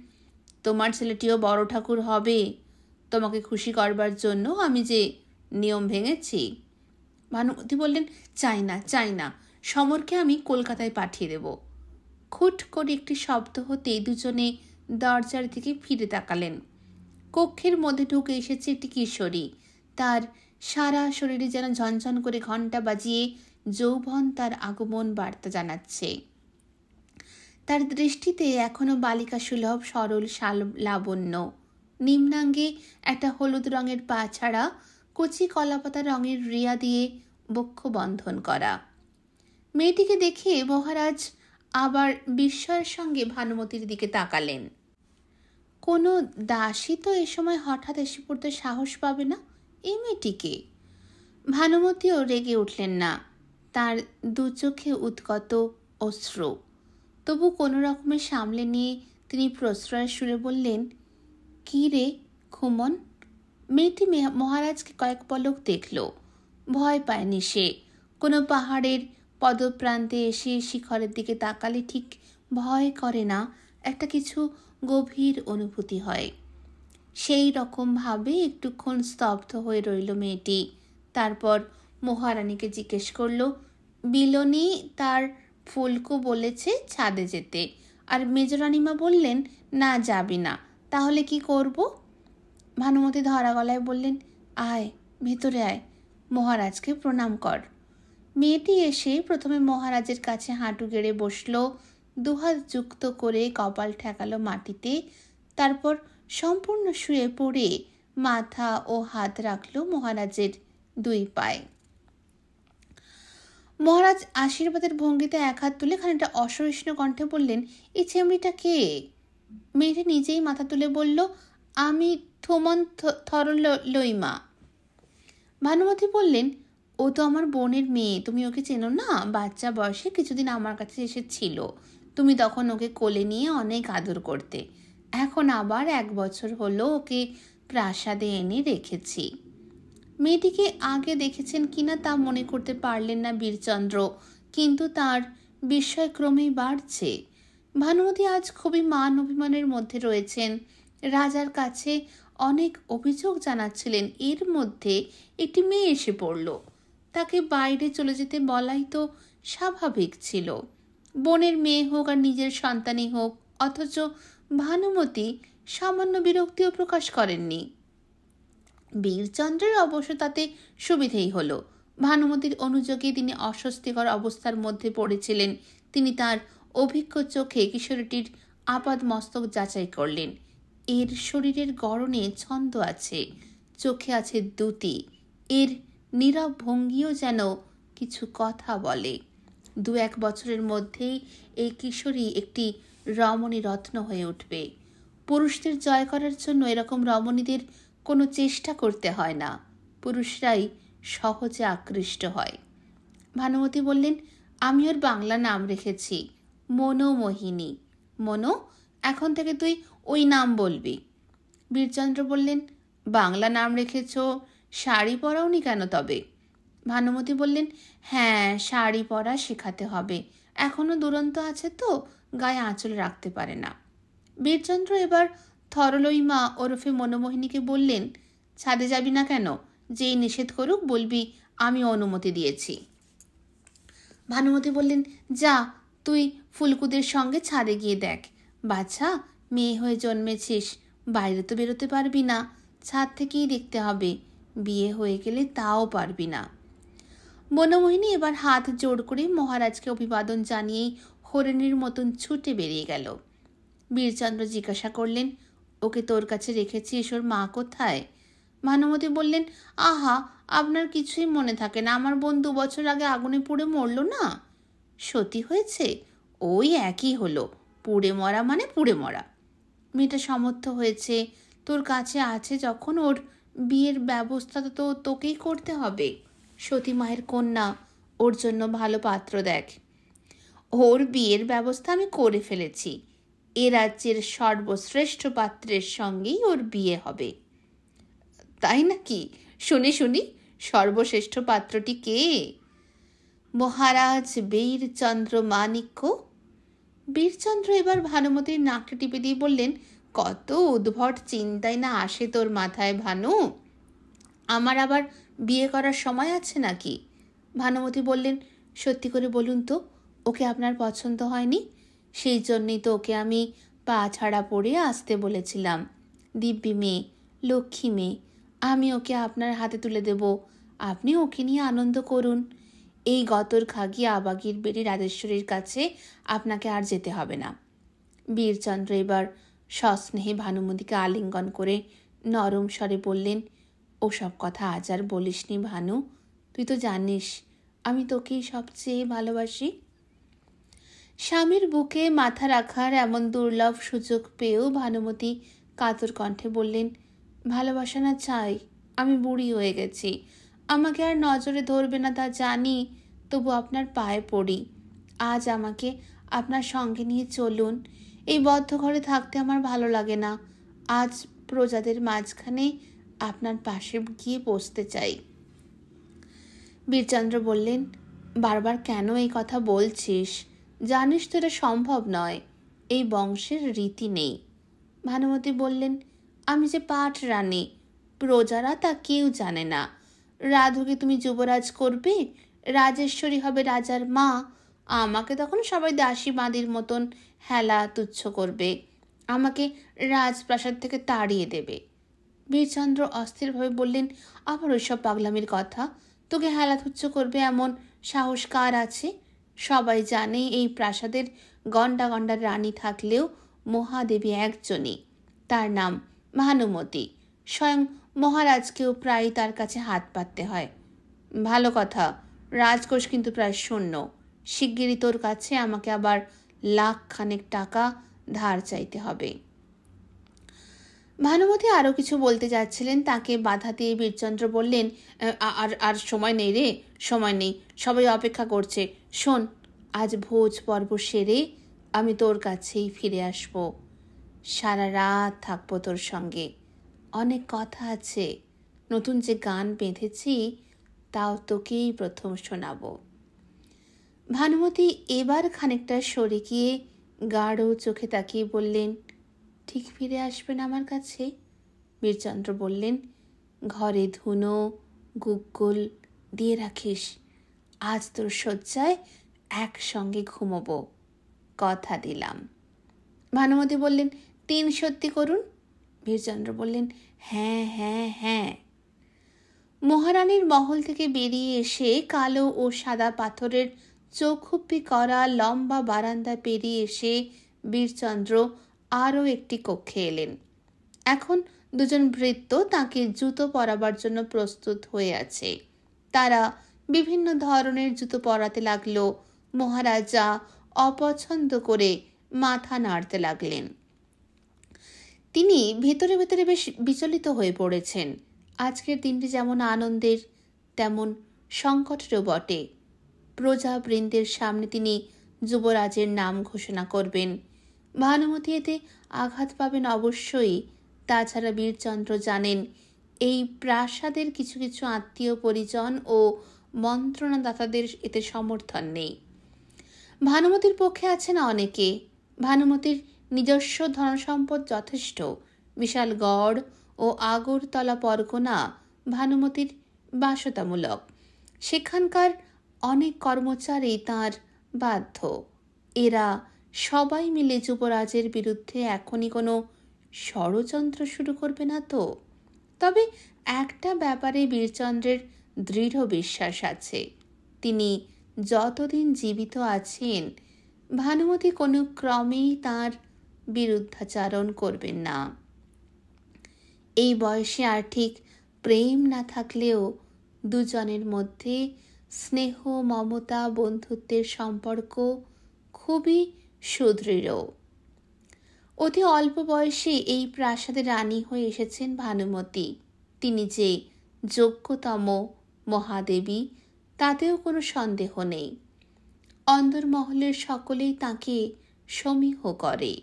তোমার ছেলেটিও বড় ঠাকুর হবে। তোমাকে খুশি করবার জন্য আমি যে নিয়ম ভেঙেছি। ভানুমতি বললেন, চাই না চাই না। সমরকে আমি কলকাতায় পাঠিয়ে দেব। খুট করে একটি শব্দ হতে দুজনে দরজার দিকে ফিরে তাকালেন। কক্ষের মধ্যে ঢুকে এসেছে একটি কিশোরী। তার সারা শরীরে যেন ঝনঝন করে ঘণ্টা বাজিয়ে যৌবন তার আগমন বার্তা জানাচ্ছে। তার দৃষ্টিতে এখনও বালিকা সুলভ, সরল শাল লাবণ্য। নিম্নাঙ্গে একটা হলুদ রঙের পা ছাড়া কচি কলাপাতা রঙের রিয়া দিয়ে বক্ষ বন্ধন করা। মেয়েটিকে দেখে মহারাজ আবার বিস্ময়ের সঙ্গে ভানুমতির দিকে তাকালেন। কোনো দাসী তো এ সময় হঠাৎ এসে পড়তে সাহস পাবে না? এই মেয়েটিকে ভানুমতিও রেগে উঠলেন না। তার দু চোখে উৎকত অশ্রু। তবু কোনো রকমের সামলে নিয়ে তিনি প্রশ্রয় সুরে বললেন, কী রে খুমন মেয়েটি মহারাজকে কয়েক পলক দেখল। ভয় পায়নি সে। কোনো পাহাড়ের পদপ্রান্তে এসে শিখরের দিকে তাকালে ঠিক ভয় করে না। একটা কিছু গভীর অনুভূতি হয়। সেই রকমভাবে একটুক্ষণ স্তব্ধ হয়ে রইল মেয়েটি। তারপর মহারানীকে জিজ্ঞেস করল, বিলনি, তার ফুলকু বলেছে ছাদে যেতে। আর মেজরানিমা বললেন, না, যাবি না। তাহলে কি করব? ভানুমতি ধরা গলায় বললেন, আয়, ভেতরে আয়। মহারাজকে প্রণাম কর। মেয়েটি এসে প্রথমে মহারাজের কাছে হাঁটু গেড়ে বসল। দুহাত যুক্ত করে কপাল ঠেকালো মাটিতে। তারপর সম্পূর্ণ শুয়ে পড়ে মাথা ও হাত রাখল মহারাজের দুই পায়ে। মহারাজ আশীর্বাদের ভঙ্গিতে এক হাত তুলে খানিকটা অসহিষ্ণু কণ্ঠে বললেন, এই চেমড়িটা কে? মেয়েটি নিজেই মাথা তুলে বলল, আমি থোমন থরলইমা ভানুমতি বললেন, ও তো আমার বোনের মেয়ে, তুমি ওকে চেনো না? বাচ্চা বয়সে কিছুদিন আমার কাছে এসেছিল। তুমি তখন ওকে কোলে নিয়ে অনেক আদর করতে। এখন আবার এক বছর হলো ওকে প্রাসাদে এনে রেখেছি। মেয়েটিকে আগে দেখেছেন কিনা তা মনে করতে পারলেন না বীরচন্দ্র, কিন্তু তার বিস্ময় ক্রমেই বাড়ছে। ভানুমতি আজ খুবই মান অভিমানের মধ্যে রয়েছেন। রাজার কাছে অনেক অভিযোগ জানাচ্ছিলেন, এর মধ্যে একটি মেয়ে এসে পড়ল। তাকে বাইরে চলে যেতে বলাই তো স্বাভাবিক ছিল। বোনের মেয়ে হোক আর নিজের সন্তানই হোক, অথচ ভানুমতি সামান্য বিরক্তিও প্রকাশ করেননি। বীরচন্দ্রের অবশ্য তাতে সুবিধেই হলো। ভানুমতির অনুযোগে তিনি অস্বস্তিকর অবস্থার মধ্যে পড়েছিলেন। তিনি তার অভিজ্ঞ চোখে কিশোরীটির আপাদ মস্তক যাচাই করলেন। এর শরীরের গড়নে ছন্দ আছে, চোখে আছে দুতি এর নীরব ভঙ্গিও যেন কিছু কথা বলে। দু এক বছরের মধ্যেই এই কিশোরী একটি রমণী রত্ন হয়ে উঠবে। পুরুষদের জয় করার জন্য এরকম রমণীদের কোনো চেষ্টা করতে হয় না। পুরুষরাই সহজে আকৃষ্ট হয়। ভানুমতি বললেন, আমি ওর বাংলা নাম রেখেছি মনোমোহিনী মনো, এখন থেকে তুই ওই নাম বলবি। বীরচন্দ্র বললেন, বাংলা নাম রেখেছ, শাড়ি পরাওনি কেন তবে? ভানুমতি বললেন হ্যাঁ শাড়ি পরা শেখাতে হবে। এখনও দুরন্ত আছে তো, গায়ে আঁচল রাখতে পারে না। বীরচন্দ্র এবার থরলইমা ওরফে মনোমোহিনীকে বললেন, ছাদে যাবি না কেন? যেই নিষেধ করুক, বলবি, আমি অনুমতি দিয়েছি। ভানুমতি বললেন, যা, তুই ফুলকুদের সঙ্গে ছাদে গিয়ে দেখ। বাচ্চা মেয়ে হয়ে জন্মেছিস, বাইরে তো বেরোতে পারবি না। ছাদ থেকেই দেখতে হবে, বিয়ে হয়ে গেলে তাও পারবি না। মনোমোহিনী এবার হাত জোড় করে মহারাজকে অভিবাদন জানিয়েই হরিণীর মতন ছুটে বেরিয়ে গেল। বীরচন্দ্র জিজ্ঞাসা করলেন, ওকে তোর কাছে রেখেছিস ওর মা কোথায়? ভানুমতি বললেন, আহা, আপনার কিছুই মনে থাকে না। আমার বোন দু বছর আগে আগুনে পুড়ে মরল না? সতী হয়েছে, ওই একই হলো। পুড়ে মরা মানে পুড়ে মরা। মেয়েটা সমর্থ হয়েছে, তোর কাছে আছে যখন ওর বিয়ের ব্যবস্থা তো তোকেই করতে হবে। সতী মায়ের কন্যা, ওর জন্য ভালো পাত্র দেখ। ওর বিয়ের ব্যবস্থা আমি করে ফেলেছি। এ রাজ্যের সর্বশ্রেষ্ঠ পাত্রের সঙ্গেই ওর বিয়ে হবে। তাই নাকি? শুনি শুনি, সর্বশ্রেষ্ঠ পাত্রটি কে? মহারাজ বীরচন্দ্র মাণিক্য। বীরচন্দ্র এবার ভানুমতির নাকটা টিপে দিয়ে বললেন, কত উদ্ভট চিন্তায় না আসে তোর মাথায় ভানু। আমার আবার বিয়ে করার সময় আছে নাকি? ভানুমতি বললেন, সত্যি করে বলুন তো, ওকে আপনার পছন্দ হয়নি? সেই জন্যই তো ওকে আমি পা ছাড়া পড়ে আসতে বলেছিলাম। দিব্যি মেয়ে, লক্ষ্মী মেয়ে, আমি ওকে আপনার হাতে তুলে দেব। আপনি ওকে নিয়ে আনন্দ করুন। এই গতর খাগি আবাগির বেড়ি রাজেশ্বরীর কাছে আপনাকে আর যেতে হবে না। বীরচন্দ্র এবার সস্নেহে ভানুমতিকে আলিঙ্গন করে নরম স্বরে বললেন ওসব কথা আজ আর বলিসনি ভানু। তুই তো জানিস, আমি তোকেই সবচেয়ে ভালোবাসি। স্বামীর বুকে মাথা রাখার এমন দুর্লভ সুযোগ পেয়েও ভানুমতি কাতর কণ্ঠে বললেন, ভালোবাসা না চাই, আমি বুড়ি হয়ে গেছি। আমাকে আর নজরে ধরবে না তা জানি, তবু আপনার পায়ে পড়ি। আজ আমাকে আপনার সঙ্গে নিয়ে চলুন। এই বদ্ধ ঘরে থাকতে আমার ভালো লাগে না। আজ প্রজাদের মাঝখানে আপনার পাশে গিয়ে বসতে চাই। বীরচন্দ্র বললেন, বারবার কেন এই কথা বলছিস? জানিস তো এটা সম্ভব নয়। এই বংশের রীতি নেই। ভানুমতি বললেন, আমি যে পাঠ রানী, প্রজারা তা কেউ জানে না। রাধুকে তুমি যুবরাজ করবে, রাজেশ্বরী হবে রাজার মা, আমাকে তখন সবাই দাসী বাঁদির মতন হেলা তুচ্ছ করবে। আমাকে রাজপ্রাসাদ থেকে তাড়িয়ে দেবে। বীরচন্দ্র অস্থিরভাবে বললেন, আবার ওইসব পাগলামির কথা? তোকে হেলা তুচ্ছ করবে এমন সাহস কার আছে? সবাই জানে এই প্রাসাদের গন্ডা গন্ডার রানী থাকলেও মহাদেবী একজনই। তার নাম ভানুমতি। স্বয়ং মহারাজকেও প্রায় তার কাছে হাত পাততে হয়। ভালো কথা, রাজকোষ কিন্তু প্রায় শূন্য। শিগগিরই তোর কাছে আমাকে আবার লাখ খানেক টাকা ধার চাইতে হবে। ভানুমতি আরও কিছু বলতে যাচ্ছিলেন, তাকে বাধা দিয়ে বীরচন্দ্র বললেন আর আর সময় নেই রে, সময় নেই, সবাই অপেক্ষা করছে। শোন, আজ ভোজ পর্ব সেরে আমি তোর কাছেই ফিরে আসব। সারা রাত থাকব তোর সঙ্গে। অনেক কথা আছে, নতুন যে গান বেঁধেছি, তাও তোকেই প্রথম শোনাবো। ভানুমতি এবার খানিকটা সরে গিয়ে গাঢ় চোখে তাকিয়ে বললেন ঠিক ফিরে আসবেন আমার কাছে? বীরচন্দ্র বললেন, ঘরে ধুনো, গুগল দিয়ে রাখিস। আজ তোর শয্যায় একসঙ্গে ঘুমোবো। কথা দিলাম। ভানুমতি বললেন, তিন সত্যি করুন? বীরচন্দ্র বললেন হ্যাঁ হ্যাঁ হ্যাঁ। মহারানীর মহল থেকে বেরিয়ে এসে কালো ও সাদা পাথরের চৌখুপ্পি করা লম্বা বারান্দা পেরিয়ে এসে বীরচন্দ্র আরও একটি কক্ষে এলেন। এখন দুজন বৃত্ত তাকে জুতো পরাবার জন্য প্রস্তুত হয়ে আছে। তারা বিভিন্ন ধরনের জুতো পরাতে লাগল। মহারাজা অপছন্দ করে মাথা নাড়তে লাগলেন। তিনি ভেতরে ভেতরে বেশ বিচলিত হয়ে পড়েছেন। আজকের দিনটি যেমন আনন্দের, তেমন সংকটেরও বটে। প্রজাবৃন্দের সামনে তিনি যুবরাজের নাম ঘোষণা করবেন। ভানুমতি এতে আঘাত পাবেন অবশ্যই। তাছাড়া বীরচন্দ্র জানেন, এই প্রাসাদের কিছু কিছু আত্মীয় পরিজন ও মন্ত্রণাদাতাদের এতে সমর্থন নেই। ভানুমতির পক্ষে আছে না অনেকে। ভানুমতির নিজস্ব ধনসম্পদ যথেষ্ট। বিশাল গড় ও আগরতলা পরগনা ভানুমতির বাসতামূলক। সেখানকার অনেক কর্মচারী তার বাধ্য। এরা সবাই মিলে যুবরাজের বিরুদ্ধে এখনই কোনো ষড়যন্ত্র শুরু করবে না তো? তবে একটা ব্যাপারে বীরচন্দ্রের দৃঢ় বিশ্বাস আছে। তিনি যতদিন জীবিত আছেন, ভানুমতি কোনো ক্রমেই তার বিরুদ্ধাচারণ করবেন না। এই বয়সে আর ঠিক প্রেম না থাকলেও দুজনের মধ্যে স্নেহ, মমতা, বন্ধুত্বের সম্পর্ক খুবই সুদৃঢ় অতি অল্প বয়সে এই প্রাসাদে রানী হয়ে এসেছেন ভানুমতি। তিনি যে যোগ্যতম মহাদেবী, তাতেও কোনো সন্দেহ নেই। অন্দরমহলের সকলেই তাকে সমীহ করে।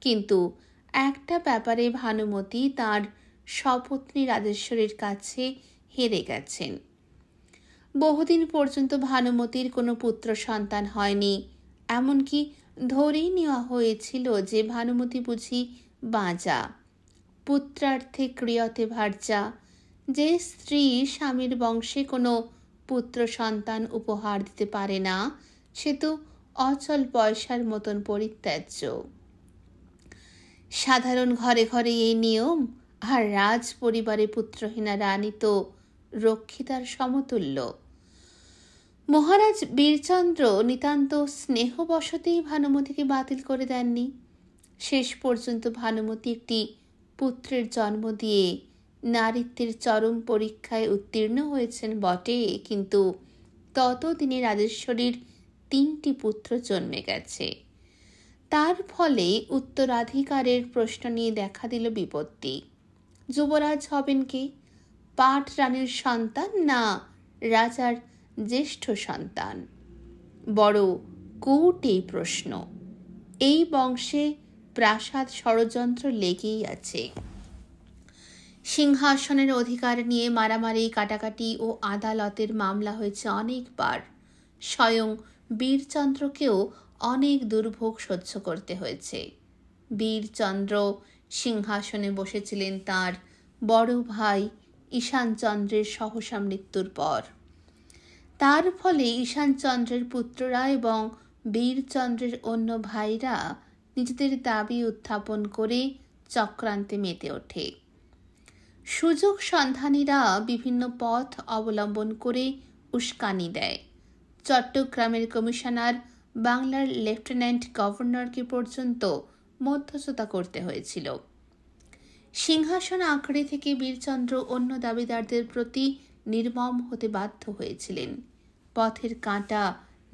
কিন্তু একটা ব্যাপারে ভানুমতি তার স্বপত্নী রাজেশ্বরীর কাছে হেরে গেছেন। বহুদিন পর্যন্ত ভানুমতির কোনো পুত্র সন্তান হয়নি, এমনকি ধরেই নেওয়া হয়েছিল যে ভানুমতি বুঝি বাঁজা পুত্রার্থে ক্রিয়তে ভার্যা যে স্ত্রী স্বামীর বংশে কোনো পুত্র সন্তান উপহার দিতে পারে না, সে তো অচল পয়সার মতন পরিত্যাজ্য। সাধারণ ঘরে ঘরে এই নিয়ম আর রাজ পরিবারে পুত্রহীনা রানী তো রক্ষিতার সমতুল্য। মহারাজ বীরচন্দ্র নিতান্ত স্নেহবশতেই ভানুমতিকে বাতিল করে দেননি। শেষ পর্যন্ত ভানুমতি একটি পুত্রের জন্ম দিয়ে নারীত্বের চরম পরীক্ষায় উত্তীর্ণ হয়েছেন বটে, কিন্তু ততদিনে রাজেশ্বরীর তিনটি পুত্র জন্মে গেছে। তার ফলে উত্তরাধিকারের প্রশ্ন নিয়ে দেখা দিল বিপত্তি। যুবরাজ হবেন কে? পাট রানীর সন্তান না রাজার জ্যেষ্ঠ সন্তান। বড় কুট প্রশ্ন। এই বংশে প্রাসাদ ষড়যন্ত্র লেগেই আছে। সিংহাসনের অধিকার নিয়ে মারামারি, কাটাকাটি ও আদালতের মামলা হয়েছে অনেকবার। স্বয়ং বীরচন্দ্রকেও অনেক দুর্ভোগ সহ্য করতে হয়েছে। বীরচন্দ্র সিংহাসনে বসেছিলেন তার বড় ভাই ঈশানচন্দ্রের সহসা মৃত্যুর পর। তার ফলে ঈশানচন্দ্রের পুত্ররা এবং বীরচন্দ্রের অন্য ভাইরা নিজেদের দাবি উত্থাপন করে চক্রান্তে মেতে ওঠে। সুযোগ সন্ধানীরা বিভিন্ন পথ অবলম্বন করে উস্কানি দেয়। চট্টগ্রামের কমিশনার, বাংলার লেফটেন্যান্ট গভর্নরকে পর্যন্ত মধ্যস্থতা করতে হয়েছিল। সিংহাসন আঁকড়ে থেকে বীরচন্দ্র অন্য দাবিদারদের প্রতি নির্মম হতে বাধ্য হয়েছিলেন। পথের কাঁটা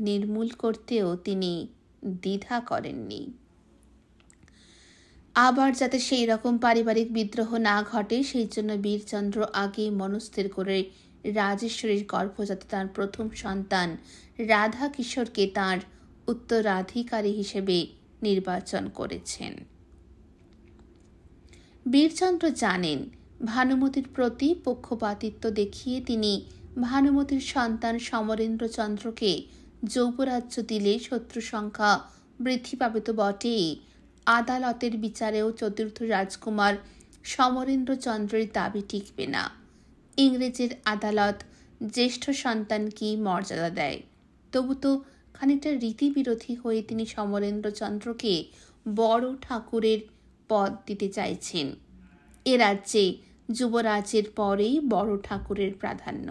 নির্মূল করতেও তিনি দ্বিধা করেননি। আবার যাতে সেই রকম পারিবারিক বিদ্রোহ না ঘটে, সেই জন্য বীরচন্দ্র আগেই মনস্থির করে রাজেশ্বরীর গর্ভ যাতে তাঁর প্রথম সন্তান রাধা কিশোরকে তাঁর উত্তরাধিকারী হিসেবে নির্বাচন করেছেন। বীরচন্দ্র জানেন, ভানুমতির প্রতি পক্ষপাতিত্ব দেখিয়ে তিনি ভানুমতির সন্তান সমরেন্দ্রচন্দ্রকে যৌবরাজ্য দিলে শত্রু সংখ্যা বৃদ্ধি পাবে তো বটেই। আদালতের বিচারেও চতুর্থ রাজকুমার সমরেন্দ্রচন্দ্রের দাবি টিকবে না। ইংরেজের আদালত জ্যেষ্ঠ সন্তান কি মর্যাদা দেয়। তবু তো খানিকটা রীতিবিরোধী হয়ে তিনি সমরেন্দ্রচন্দ্রকে বড় ঠাকুরের পদ দিতে চাইছেন। এ রাজ্যে যুবরাজের পরেই বড় ঠাকুরের প্রাধান্য।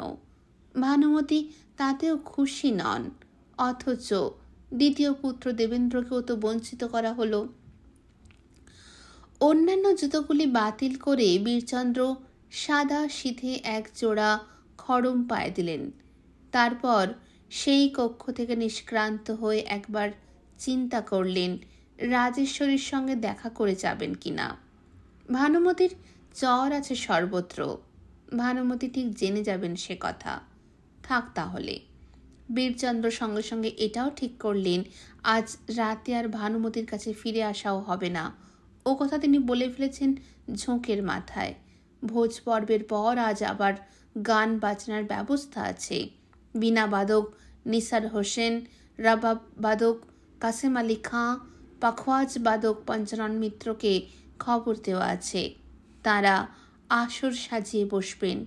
ভানুমতি তাতেও খুশি নন। অথচ দ্বিতীয় পুত্র দেবেন্দ্রকেও তো বঞ্চিত করা হলো। অন্যান্য জুতোগুলি বাতিল করে বীরচন্দ্র সাদা সিধে এক জোড়া খড়ম পায়ে দিলেন। তারপর সেই কক্ষ থেকে নিষ্ক্রান্ত হয়ে একবার চিন্তা করলেন, রাজেশ্বরীর সঙ্গে দেখা করে যাবেন কিনা ভানুমতির জ্বর আছে সর্বত্র। ভানুমতি ঠিক জেনে যাবেন সে কথা। থাক তাহলে। বীরচন্দ্র সঙ্গে সঙ্গে এটাও ঠিক করলেন, আজ রাতে আর ভানুমতির কাছে ফিরে আসাও হবে না। ও কথা তিনি বলে ফেলেছেন ঝোঁকের মাথায়। ভোজ পর্বের পর আজ আবার গান বাজনার ব্যবস্থা আছে। বিনা বাদক নিসার হোসেন, রাবাব বাদক কাসেম আলী খাঁ পাখওয়াজ বাদক পঞ্চানন মিত্রকে খবর দেওয়া আছে। তারা আসর সাজিয়ে বসবেন।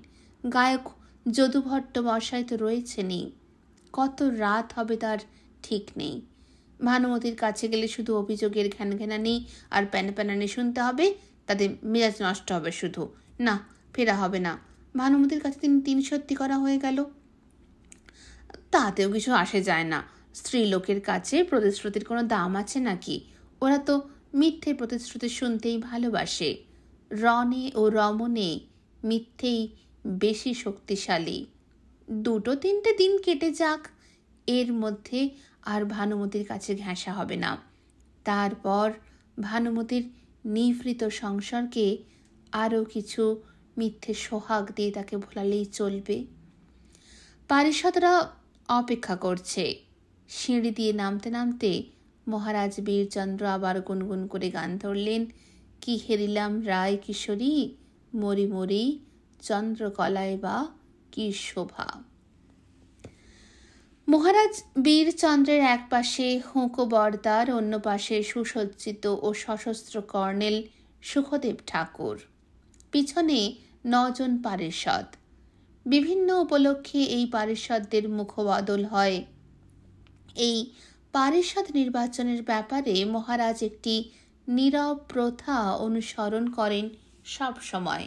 গায়ক যদুভট্ট মশাই তো রয়েছেনই। কত রাত হবে তার ঠিক নেই। ভানুমতির কাছে গেলে শুধু অভিযোগের ঘ্যান ঘ্যানানি আর প্যানাপ্যানানি শুনতে হবে তাদের মেজাজ নষ্ট হবে শুধু। না, ফেরা হবে না। ভানুমতির কাছে তিনি তিন সত্যি করা হয়ে গেল। তাতেও কিছু আসে যায় না। স্ত্রী লোকের কাছে প্রতিশ্রুতির কোনো দাম আছে নাকি? ওরা তো মিথ্যে প্রতিশ্রুতি শুনতেই ভালোবাসে। রনে ও রমনে মিথ্যেই বেশি শক্তিশালী। দুটো তিনটে দিন কেটে যাক, এর মধ্যে আর ভানুমতির কাছে ঘেঁষা হবে না। তারপর ভানুমতির নিভৃত সংসারকে আরও কিছু মিথ্যে সোহাগ দিয়ে তাকে ভোলালেই চলবে। পারিষদরা অপেক্ষা করছে। সিঁড়ি দিয়ে নামতে নামতে মহারাজ বীরচন্দ্র আবার গুনগুন করে গান ধরলেন, কি হেরিলাম রায় কিশোরী, মরি মরি চন্দ্রকলায় বা কি শোভা? মহারাজ বীরচন্দ্রের এক পাশে হুঁকো বর্দার অন্য পাশে সুসজ্জিত ও সশস্ত্র কর্নেল সুখদেব ঠাকুর। পিছনে নজন পারিষদ। বিভিন্ন উপলক্ষে এই পারিষদদের মুখবদল হয়। এই পারিষদ নির্বাচনের ব্যাপারে মহারাজ একটি নীরব প্রথা অনুসরণ করেন সব সময়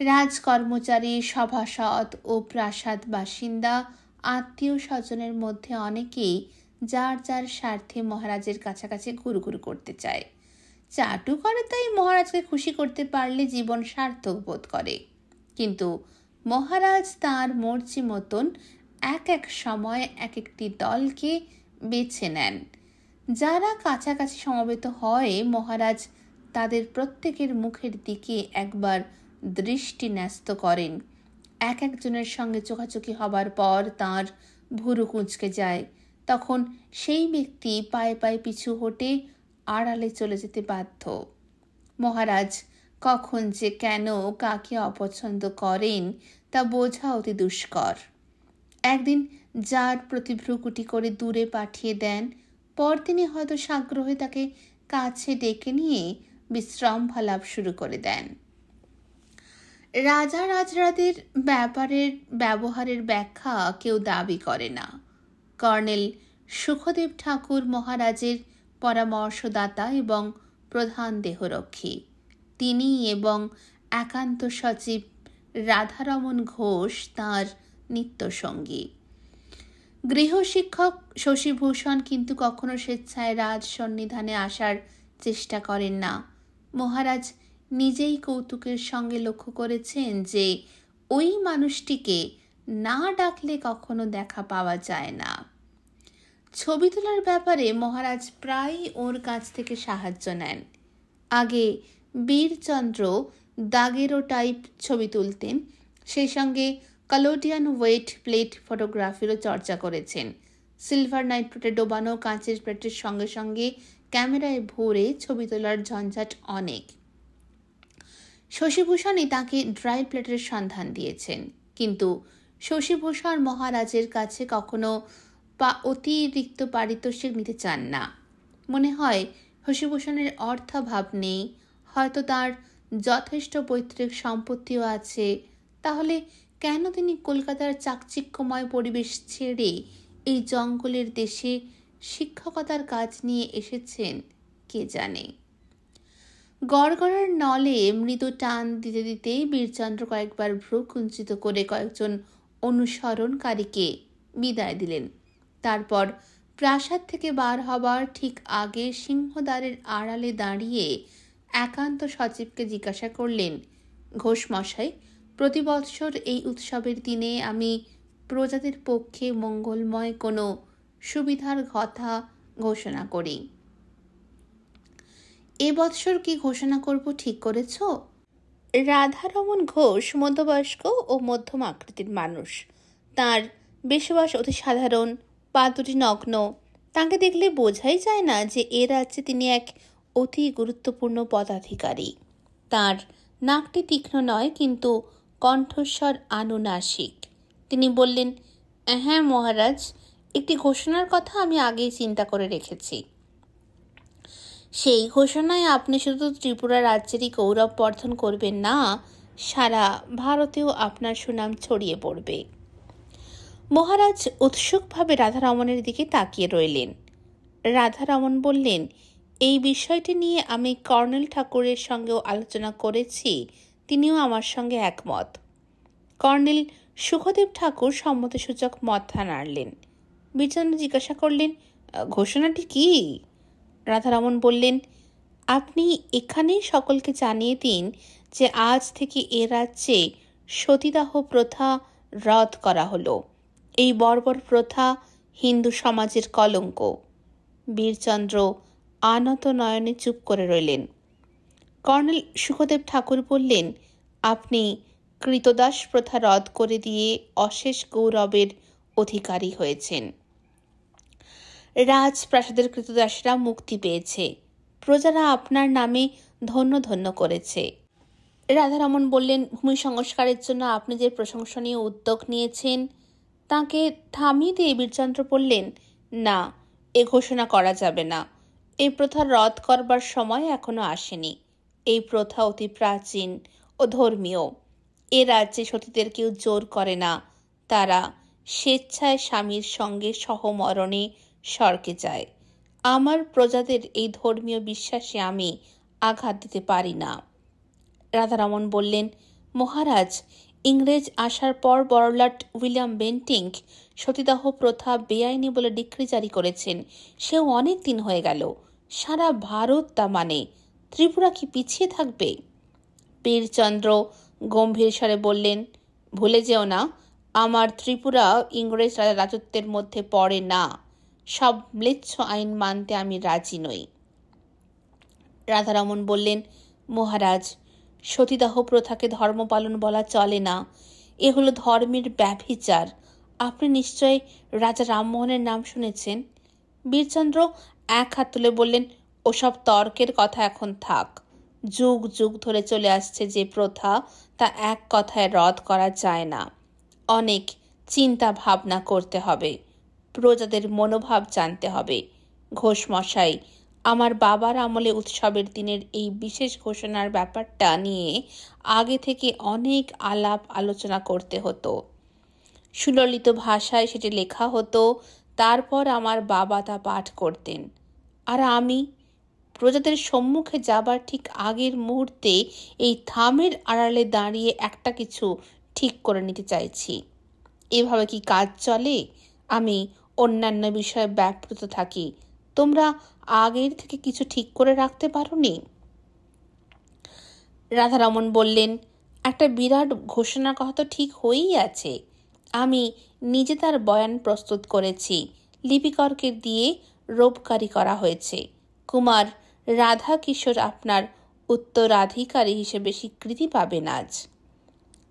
রাজকর্মচারী, সভাসদ ও প্রাসাদ বাসিন্দা, আত্মীয় স্বজনের মধ্যে অনেকেই যার যার স্বার্থে মহারাজের কাছাকাছি ঘুরঘুর করতে চায়। চাটু করে তাই মহারাজকে খুশি করতে পারলে জীবন সার্থক বোধ করে। কিন্তু মহারাজ তাঁর মর্জি মতন এক এক সময় এক একটি দলকে বেছে নেন। যারা কাছাকাছি সমবেত হয় মহারাজ তাদের প্রত্যেকের মুখের দিকে একবার দৃষ্টি ন্যস্ত করেন। এক একজনের সঙ্গে চোখাচোখি হবার পর তার ভুরু কুঁচকে যায়। তখন সেই ব্যক্তি পায়ে পায়ে পিছু হটে আড়ালে চলে যেতে বাধ্য। মহারাজ, কখন যে কেন কাকে অপছন্দ করেন তা বোঝা অতি দুষ্কর। একদিন যার প্রতিভ্রুকুটি করে দূরে পাঠিয়ে দেন পরদিনই হয়তো সাগ্রহে তাকে কাছে ডেকে নিয়ে বিশ্রাম ভালাপ শুরু করে দেন। রাজা রাজরাদের ব্যাপারের ব্যবহারের ব্যাখ্যা কেউ দাবি করে না। কর্নেল সুখদেব ঠাকুর মহারাজের পরামর্শদাতা এবং প্রধান দেহরক্ষী। তিনি এবং একান্ত সচিব রাধারমন ঘোষ তাঁর নিত্যসঙ্গী। গৃহশিক্ষক শশীভূষণ কিন্তু কখনো স্বেচ্ছায় রাজ সন্নিধানে আসার চেষ্টা করেন না। মহারাজ নিজেই কৌতুকের সঙ্গে লক্ষ্য করেছেন যে ওই মানুষটিকে না ডাকলে কখনো দেখা পাওয়া যায় না। ছবি তোলার ব্যাপারে মহারাজ প্রায় ওর কাছ থেকে সাহায্য নেন। আগে বীরচন্দ্র দাগেরো টাইপ ছবি তুলতেন, সেই সঙ্গে কালোডিয়ান ওয়েট প্লেট ফটোগ্রাফিরও চর্চা করেছেন। সিলভার নাইট্রোটে ডোবানো কাঁচের প্লেটের সঙ্গে সঙ্গে ক্যামেরায় ভরে ছবি তোলার ঝঞ্ঝাট অনেক। শশীভূষণই তাকে ড্রাই প্লেটের সন্ধান দিয়েছেন। কিন্তু শশীভূষণ মহারাজের কাছে কখনো বা অতিরিক্ত পারিতোষিক নিতে চান না। মনে হয় শশীভূষণের অর্থাভাব নেই, হয়তো তার যথেষ্ট পৈতৃক সম্পত্তিও আছে। তাহলে কেন তিনি কলকাতার চাকচিক্যময় পরিবেশ ছেড়ে এই জঙ্গলের দেশে শিক্ষকতার কাজ নিয়ে এসেছেন, কে জানে? গড়গড়ার নলে মৃত টান দিতে দিতেই বীরচন্দ্র কয়েকবার ভ্রু কুঞ্চিত করে কয়েকজন অনুসরণকারীকে বিদায় দিলেন। তারপর প্রাসাদ থেকে বার হবার ঠিক আগে সিংহদ্বারের আড়ালে দাঁড়িয়ে একান্ত সচিবকে জিজ্ঞাসা করলেন ঘোষমশাই প্রতি বৎসর এই উৎসবের দিনে আমি প্রজাদের পক্ষে মঙ্গলময় কোনো সুবিধার কথা ঘোষণা করি। এ বৎসর কি ঘোষণা করব ঠিক করেছ? রাধারমন ঘোষ মধ্যবয়স্ক ও মধ্যম আকৃতির মানুষ। তার বেশবাস অতি সাধারণ পা দুটি নগ্ন। তাকে দেখলে বোঝাই যায় না যে এ রাজ্যে তিনি এক অতি গুরুত্বপূর্ণ পদাধিকারী। তার নাকটি তীক্ষ্ণ নয়, কিন্তু কণ্ঠস্বর আনুনাসিক। তিনি বললেন হ্যাঁ মহারাজ, একটি ঘোষণার কথা আমি আগেই চিন্তা করে রেখেছি। সেই ঘোষণায় আপনি শুধু ত্রিপুরা রাজ্যেরই গৌরব বর্ধন করবেন না, সারা ভারতেও আপনার সুনাম ছড়িয়ে পড়বে। মহারাজ উৎসুকভাবে রাধারমণের দিকে তাকিয়ে রইলেন। রাধারমণ বললেন, এই বিষয়টি নিয়ে আমি কর্নেল ঠাকুরের সঙ্গেও আলোচনা করেছি, তিনিও আমার সঙ্গে একমত। কর্নেল সুখদেব ঠাকুর সম্মতিসূচক মথা নাড়লেন বীরচন্দ্র জিজ্ঞাসা করলেন, ঘোষণাটি কি? রাধারমন বললেন, আপনি এখানেই সকলকে জানিয়ে দিন যে আজ থেকে এ রাজ্যে সতীদাহ প্রথা রদ করা হলো। এই বর্বর প্রথা হিন্দু সমাজের কলঙ্ক। বীরচন্দ্র আনত নয়নে চুপ করে রইলেন। কর্নেল সুখদেব ঠাকুর বললেন, আপনি কৃতদাস প্রথা রদ করে দিয়ে অশেষ গৌরবের অধিকারী হয়েছেন। রাজপ্রাসাদের কৃতদাসরা মুক্তি পেয়েছে। প্রজারা আপনার নামে ধন্য ধন্য করেছে। রাধারমন বললেন, ভূমি সংস্কারের জন্য আপনি যে প্রশংসনীয় উদ্যোগ নিয়েছেন, তাকে থামিয়ে দিয়ে বীরচন্দ্র বললেন, না, এ ঘোষণা করা যাবে না। এই প্রথা রদ করবার সময় এখনও আসেনি। এই প্রথা অতি প্রাচীন ও ধর্মীয়। এ রাজ্যে সতীদের কেউ জোর করে না। তারা স্বেচ্ছায় স্বামীর সঙ্গে সহমরণে স্বর্গে যায়। আমার প্রজাদের এই ধর্মীয় বিশ্বাসে আমি আঘাত দিতে পারি না। রাধারমন বললেন, মহারাজ, ইংরেজ আসার পর বড়লাট উইলিয়াম বেন্টিং সতীদাহ প্রথা বেআইনি বলে ডিক্রি জারি করেছেন। সেও অনেক দিন হয়ে গেল। সারা ভারত তা মানে। ত্রিপুরা কি পিছিয়ে থাকবে? বীরচন্দ্র গম্ভীর স্বরে বললেন, ভুলে যেও না, আমার ত্রিপুরা ইংরেজ রাজত্বের মধ্যে পড়ে না। সব ম্লেচ্ছ আইন মানতে আমি রাজি নই। রাধারমন বললেন, মহারাজ, সতীদাহ প্রথাকে ধর্ম পালন বলা চলে না। এ হলো ধর্মের ব্যভিচার। আপনি নিশ্চয় রাজা রামমোহনের নাম শুনেছেন? বীরচন্দ্র এক হাত তুলে বললেন, ওসব তর্কের কথা এখন থাক। যুগ যুগ ধরে চলে আসছে যে প্রথা, তা এক কথায় রদ করা যায় না। অনেক চিন্তা ভাবনা করতে হবে। প্রজাদের মনোভাব জানতে হবে। ঘোষ মশাই, আমার বাবার আমলে উৎসবের দিনের এই বিশেষ ঘোষণার ব্যাপারটা নিয়ে আগে থেকে অনেক আলাপ আলোচনা করতে হতো। সুললিত ভাষায় সেটি লেখা হতো, তারপর আমার বাবা তা পাঠ করতেন। আর আমি, প্রজাদের সম্মুখে যাবার ঠিক আগের মুহূর্তে এই থামের আড়ালে দাঁড়িয়ে একটা কিছু ঠিক করে নিতে চাইছি। এভাবে কি কাজ চলে? আমি অন্যান্য বিষয়ে ব্যাপৃত থাকি। তোমরা আগের থেকে কিছু ঠিক করে রাখতে পারো নি রাধারমন বললেন, একটা বিরাট ঘোষণার কথা তো ঠিক হয়েই আছে। আমি নিজে তার বয়ান প্রস্তুত করেছি। লিপিকরকে দিয়ে রোপকারী করা হয়েছে। কুমার রাধা কিশোর আপনার উত্তরাধিকারী হিসেবে স্বীকৃতি পাবেন আজ।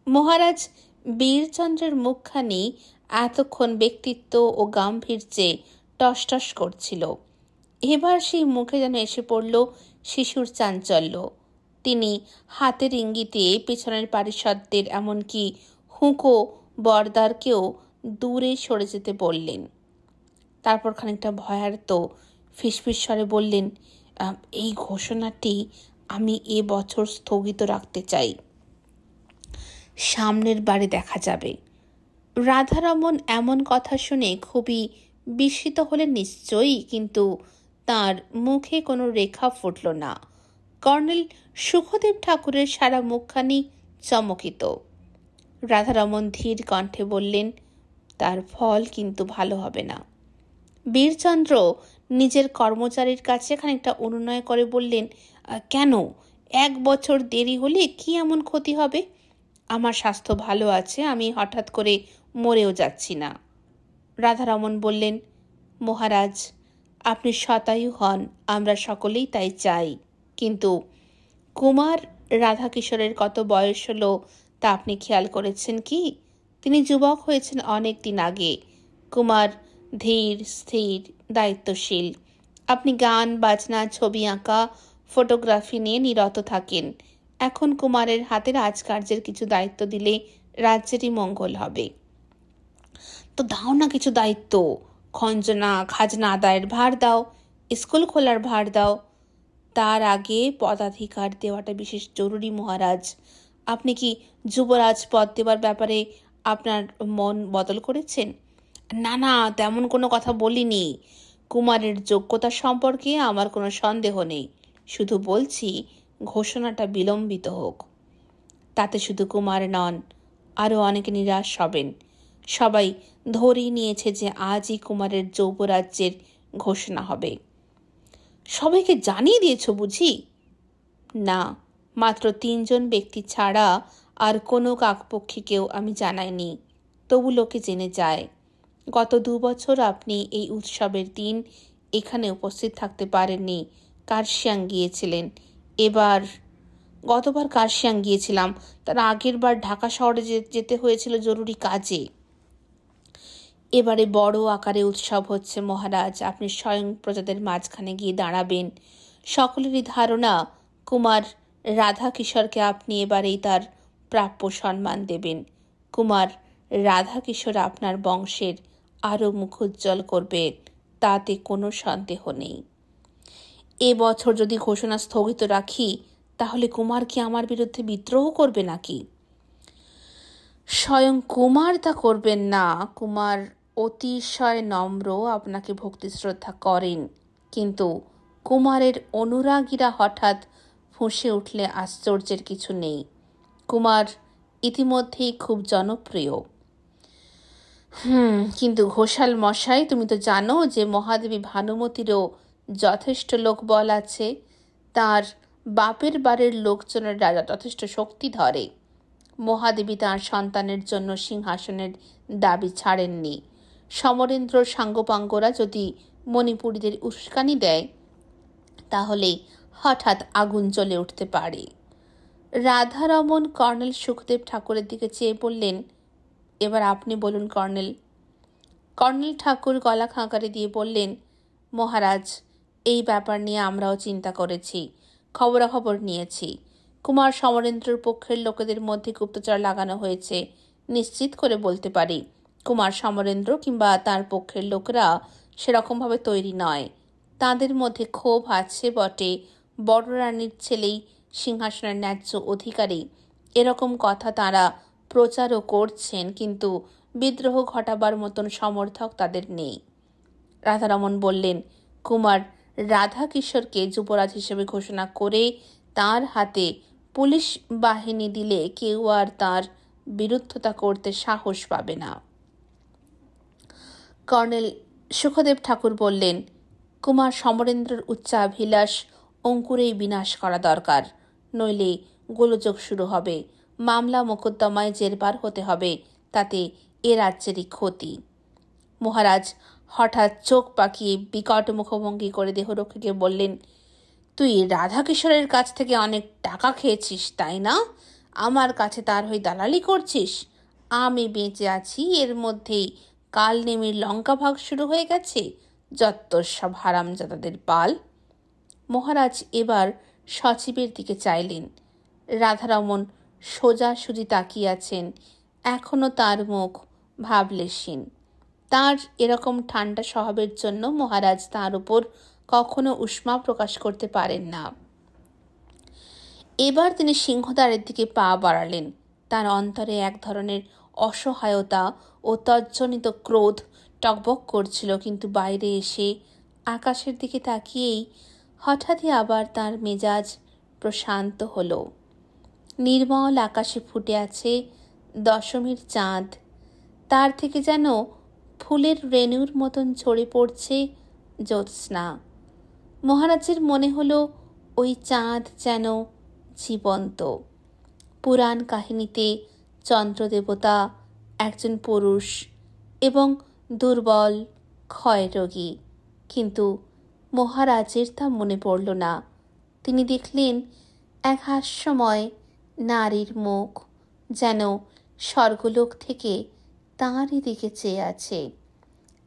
মহারাজ বীরচন্দ্রের মুখখানি এতক্ষণ ব্যক্তিত্ব ও গাম্ভীর্যে টসটস করছিল। এবার সেই মুখে যেন এসে পড়ল শিশুর চাঞ্চল্য। তিনি হাতের ইঙ্গিতে পেছনের পারিষদদের এমনকি হুঁকো বরদারকেও দূরে সরে যেতে বললেন। তারপর খানিকটা ভয়ার্ত ফিসফিস স্বরে বললেন এই ঘোষণাটি আমি এ বছর স্থগিত রাখতে চাই। সামনের বারে দেখা যাবে। রাধারমন এমন কথা শুনে খুবই বিস্মিত হলেন নিশ্চয়ই, কিন্তু তার মুখে কোনো রেখা ফুটল না। কর্নেল সুখদেব ঠাকুরের সারা মুখখানি চমকিত। রাধারমন ধীর কণ্ঠে বললেন, তার ফল কিন্তু ভালো হবে না। বীরচন্দ্র নিজের কর্মচারীর কাছে খানিকটা অনুনয় করে বললেন, কেন? এক বছর দেরি হলে কি এমন ক্ষতি হবে? আমার স্বাস্থ্য ভালো আছে, আমি হঠাৎ করে মরেও যাচ্ছি না। রাধারমন বললেন, মহারাজ, আপনি শতায়ু হন, আমরা সকলেই তাই চাই। কিন্তু কুমার রাধাকিশোরের কত বয়স হলো তা আপনি খেয়াল করেছেন কি? তিনি যুবক হয়েছেন অনেক দিন আগে। কুমার ধীর, স্থির, দায়িত্বশীল। আপনি গান, বাজনা, ছবি আঁকা, ফটোগ্রাফি নিয়ে নিরত থাকেন। এখন কুমারের হাতে রাজকার্যের কিছু দায়িত্ব দিলে রাজ্যেরই মঙ্গল হবে। তো দাও না কিছু দায়িত্ব। খঞ্জনা, খাজনা আদায়ের ভার দাও, স্কুল খোলার ভার দাও। তার আগে পদাধিকার দেওয়াটা বিশেষ জরুরি, মহারাজ। আপনি কি যুবরাজ পদ দেওয়ার ব্যাপারে আপনার মন বদল করেছেন? না না, তেমন কোনো কথা বলিনি। কুমারের যোগ্যতা সম্পর্কে আমার কোনো সন্দেহ নেই। শুধু বলছি, ঘোষণাটা বিলম্বিত হোক। তাতে শুধু কুমার নন, আরও অনেকে নিরাশ হবেন। সবাই ধরেই নিয়েছে যে আজই কুমারের যৌবরাজ্যের ঘোষণা হবে। সবাইকে জানিয়ে দিয়েছ বুঝি? না, মাত্র তিনজন ব্যক্তি ছাড়া আর কোনো কাকপক্ষীকেও আমি জানাইনি। তবু লোকে জেনে যায়, গত দু বছর আপনি এই উৎসবের দিন এখানে উপস্থিত থাকতে পারেননি। কার্শিয়াং গিয়েছিলেন। এবার গতবার কার্শিয়াং গিয়েছিলাম। তার আগের বার ঢাকা শহরে যেতে হয়েছিল জরুরি কাজে। এবারে বড় আকারে উৎসব হচ্ছে মহারাজ। আপনি স্বয়ং প্রজাদের মাঝখানে গিয়ে দাঁড়াবেন। সকলেরই ধারণা, কুমার রাধা কিশোরকে আপনি এবারেই তার প্রাপ্য সম্মান দেবেন। কুমার রাধা কিশোর আপনার বংশের আরও মুখোজ্জ্বল করবে, তাতে কোনো সন্দেহ নেই। এ বছর যদি ঘোষণা স্থগিত রাখি, তাহলে কুমার কি আমার বিরুদ্ধে বিদ্রোহ করবে নাকি? স্বয়ং কুমার তা করবেন না। কুমার অতিশয় নম্র আপনাকে ভক্তি শ্রদ্ধা করেন। কিন্তু কুমারের অনুরাগীরা হঠাৎ ফুঁসে উঠলে আশ্চর্যের কিছু নেই। কুমার ইতিমধ্যেই খুব জনপ্রিয়। হুম, কিন্তু ঘোষাল মশাই, তুমি তো জানো যে মহাদেবী ভানুমতিরও যথেষ্ট লোকবল আছে। তার বাপের বাড়ির লোকজনের রাজা যথেষ্ট শক্তি ধরে। মহাদেবী তাঁর সন্তানের জন্য সিংহাসনের দাবি ছাড়েননি। সমরেন্দ্র সাঙ্গপাঙ্গরা যদি মণিপুরীদের উস্কানি দেয়, তাহলে হঠাৎ আগুন জ্বলে উঠতে পারে। রাধারমন কর্নেল সুখদেব ঠাকুরের দিকে চেয়ে বললেন, এবার আপনি বলুন কর্নেল। কর্নেল ঠাকুর গলা খাঁকারে দিয়ে বললেন, মহারাজ, এই ব্যাপার নিয়ে আমরাও চিন্তা করেছি, খবরাখবর নিয়েছি। কুমার সমরেন্দ্রর পক্ষের লোকেদের মধ্যে গুপ্তচর লাগানো হয়েছে, নিশ্চিত করে বলতে পারি। কুমার সমরেন্দ্র কিংবা তার পক্ষের লোকরা সেরকমভাবে তৈরি নয়। তাদের মধ্যে ক্ষোভ আছে বটে। বড় রানীর ছেলেই সিংহাসনের ন্যায্য অধিকারী। এরকম কথা তারা প্রচারও করছেন, কিন্তু বিদ্রোহ ঘটাবার মতন সমর্থক তাদের নেই। রাধারমন বললেন, কুমার রাধা কিশোরকে যুবরাজ হিসেবে ঘোষণা করে তার হাতে পুলিশ বাহিনী দিলে কেউ আর তার বিরুদ্ধতা করতে সাহস পাবে না। কর্নেল সুখদেব ঠাকুর বললেন, কুমার সমরেন্দ্রর উচ্চাভিলাষ অঙ্কুরেই বিনাশ করা দরকার। নইলে গোলযোগ শুরু হবে, মামলা মোকদ্দমায় জেরবার হতে হবে, তাতে এ রাজ্যেরই ক্ষতি। মহারাজ হঠাৎ চোখ পাকিয়ে বিকট মুখভঙ্গি করে দেহরক্ষীকে বললেন, তুই রাধাকিশোরের কাছ থেকে অনেক টাকা খেয়েছিস, তাই না? আমার কাছে তার হয়ে দালালি করছিস? আমি বেঁচে আছি, এর মধ্যেই কাল নেমির লঙ্কা ভাগ শুরু হয়ে গেছে। যত সব হারামজাদাদের পাল। মহারাজ এবার সচিবের দিকে চাইলেন। রাধারমন সোজাসুজি তাকিয়ে আছেন এখনও তার মুখ ভাবলেশীন তার এরকম ঠান্ডা স্বভাবের জন্য মহারাজ তার উপর কখনো উষ্মা প্রকাশ করতে পারেন না। এবার তিনি সিংহদ্বারের দিকে পা বাড়ালেন। তার অন্তরে এক ধরনের অসহায়তা ও তজ্জনিত ক্রোধ টকবক করছিল, কিন্তু বাইরে এসে আকাশের দিকে তাকিয়েই হঠাৎই আবার তার মেজাজ প্রশান্ত হল। নির্মল আকাশে ফুটে আছে দশমীর চাঁদ। তার থেকে যেন ফুলের রেণুর মতন ছড়ে পড়ছে জ্যোৎস্না। মহারাজের মনে হলো ওই চাঁদ যেন জীবন্ত। পুরাণ কাহিনীতে চন্দ্রদেবতা, একজন পুরুষ এবং দুর্বল ক্ষয়রোগী কিন্তু মহারাজের তা মনে পড়ল না। তিনি দেখলেন এক হাস্যময় নারীর মুখ যেন স্বর্গলোক থেকে তাঁরই দিকে চেয়ে আছে।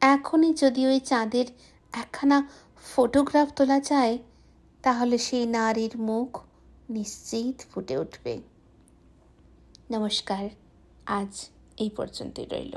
এখনই যদি ওই চাঁদের একখানা ফটোগ্রাফ তোলা যায়, তাহলে সেই নারীর মুখ নিশ্চিত ফুটে উঠবে। নমস্কার আজ এই পর্যন্তই রইল।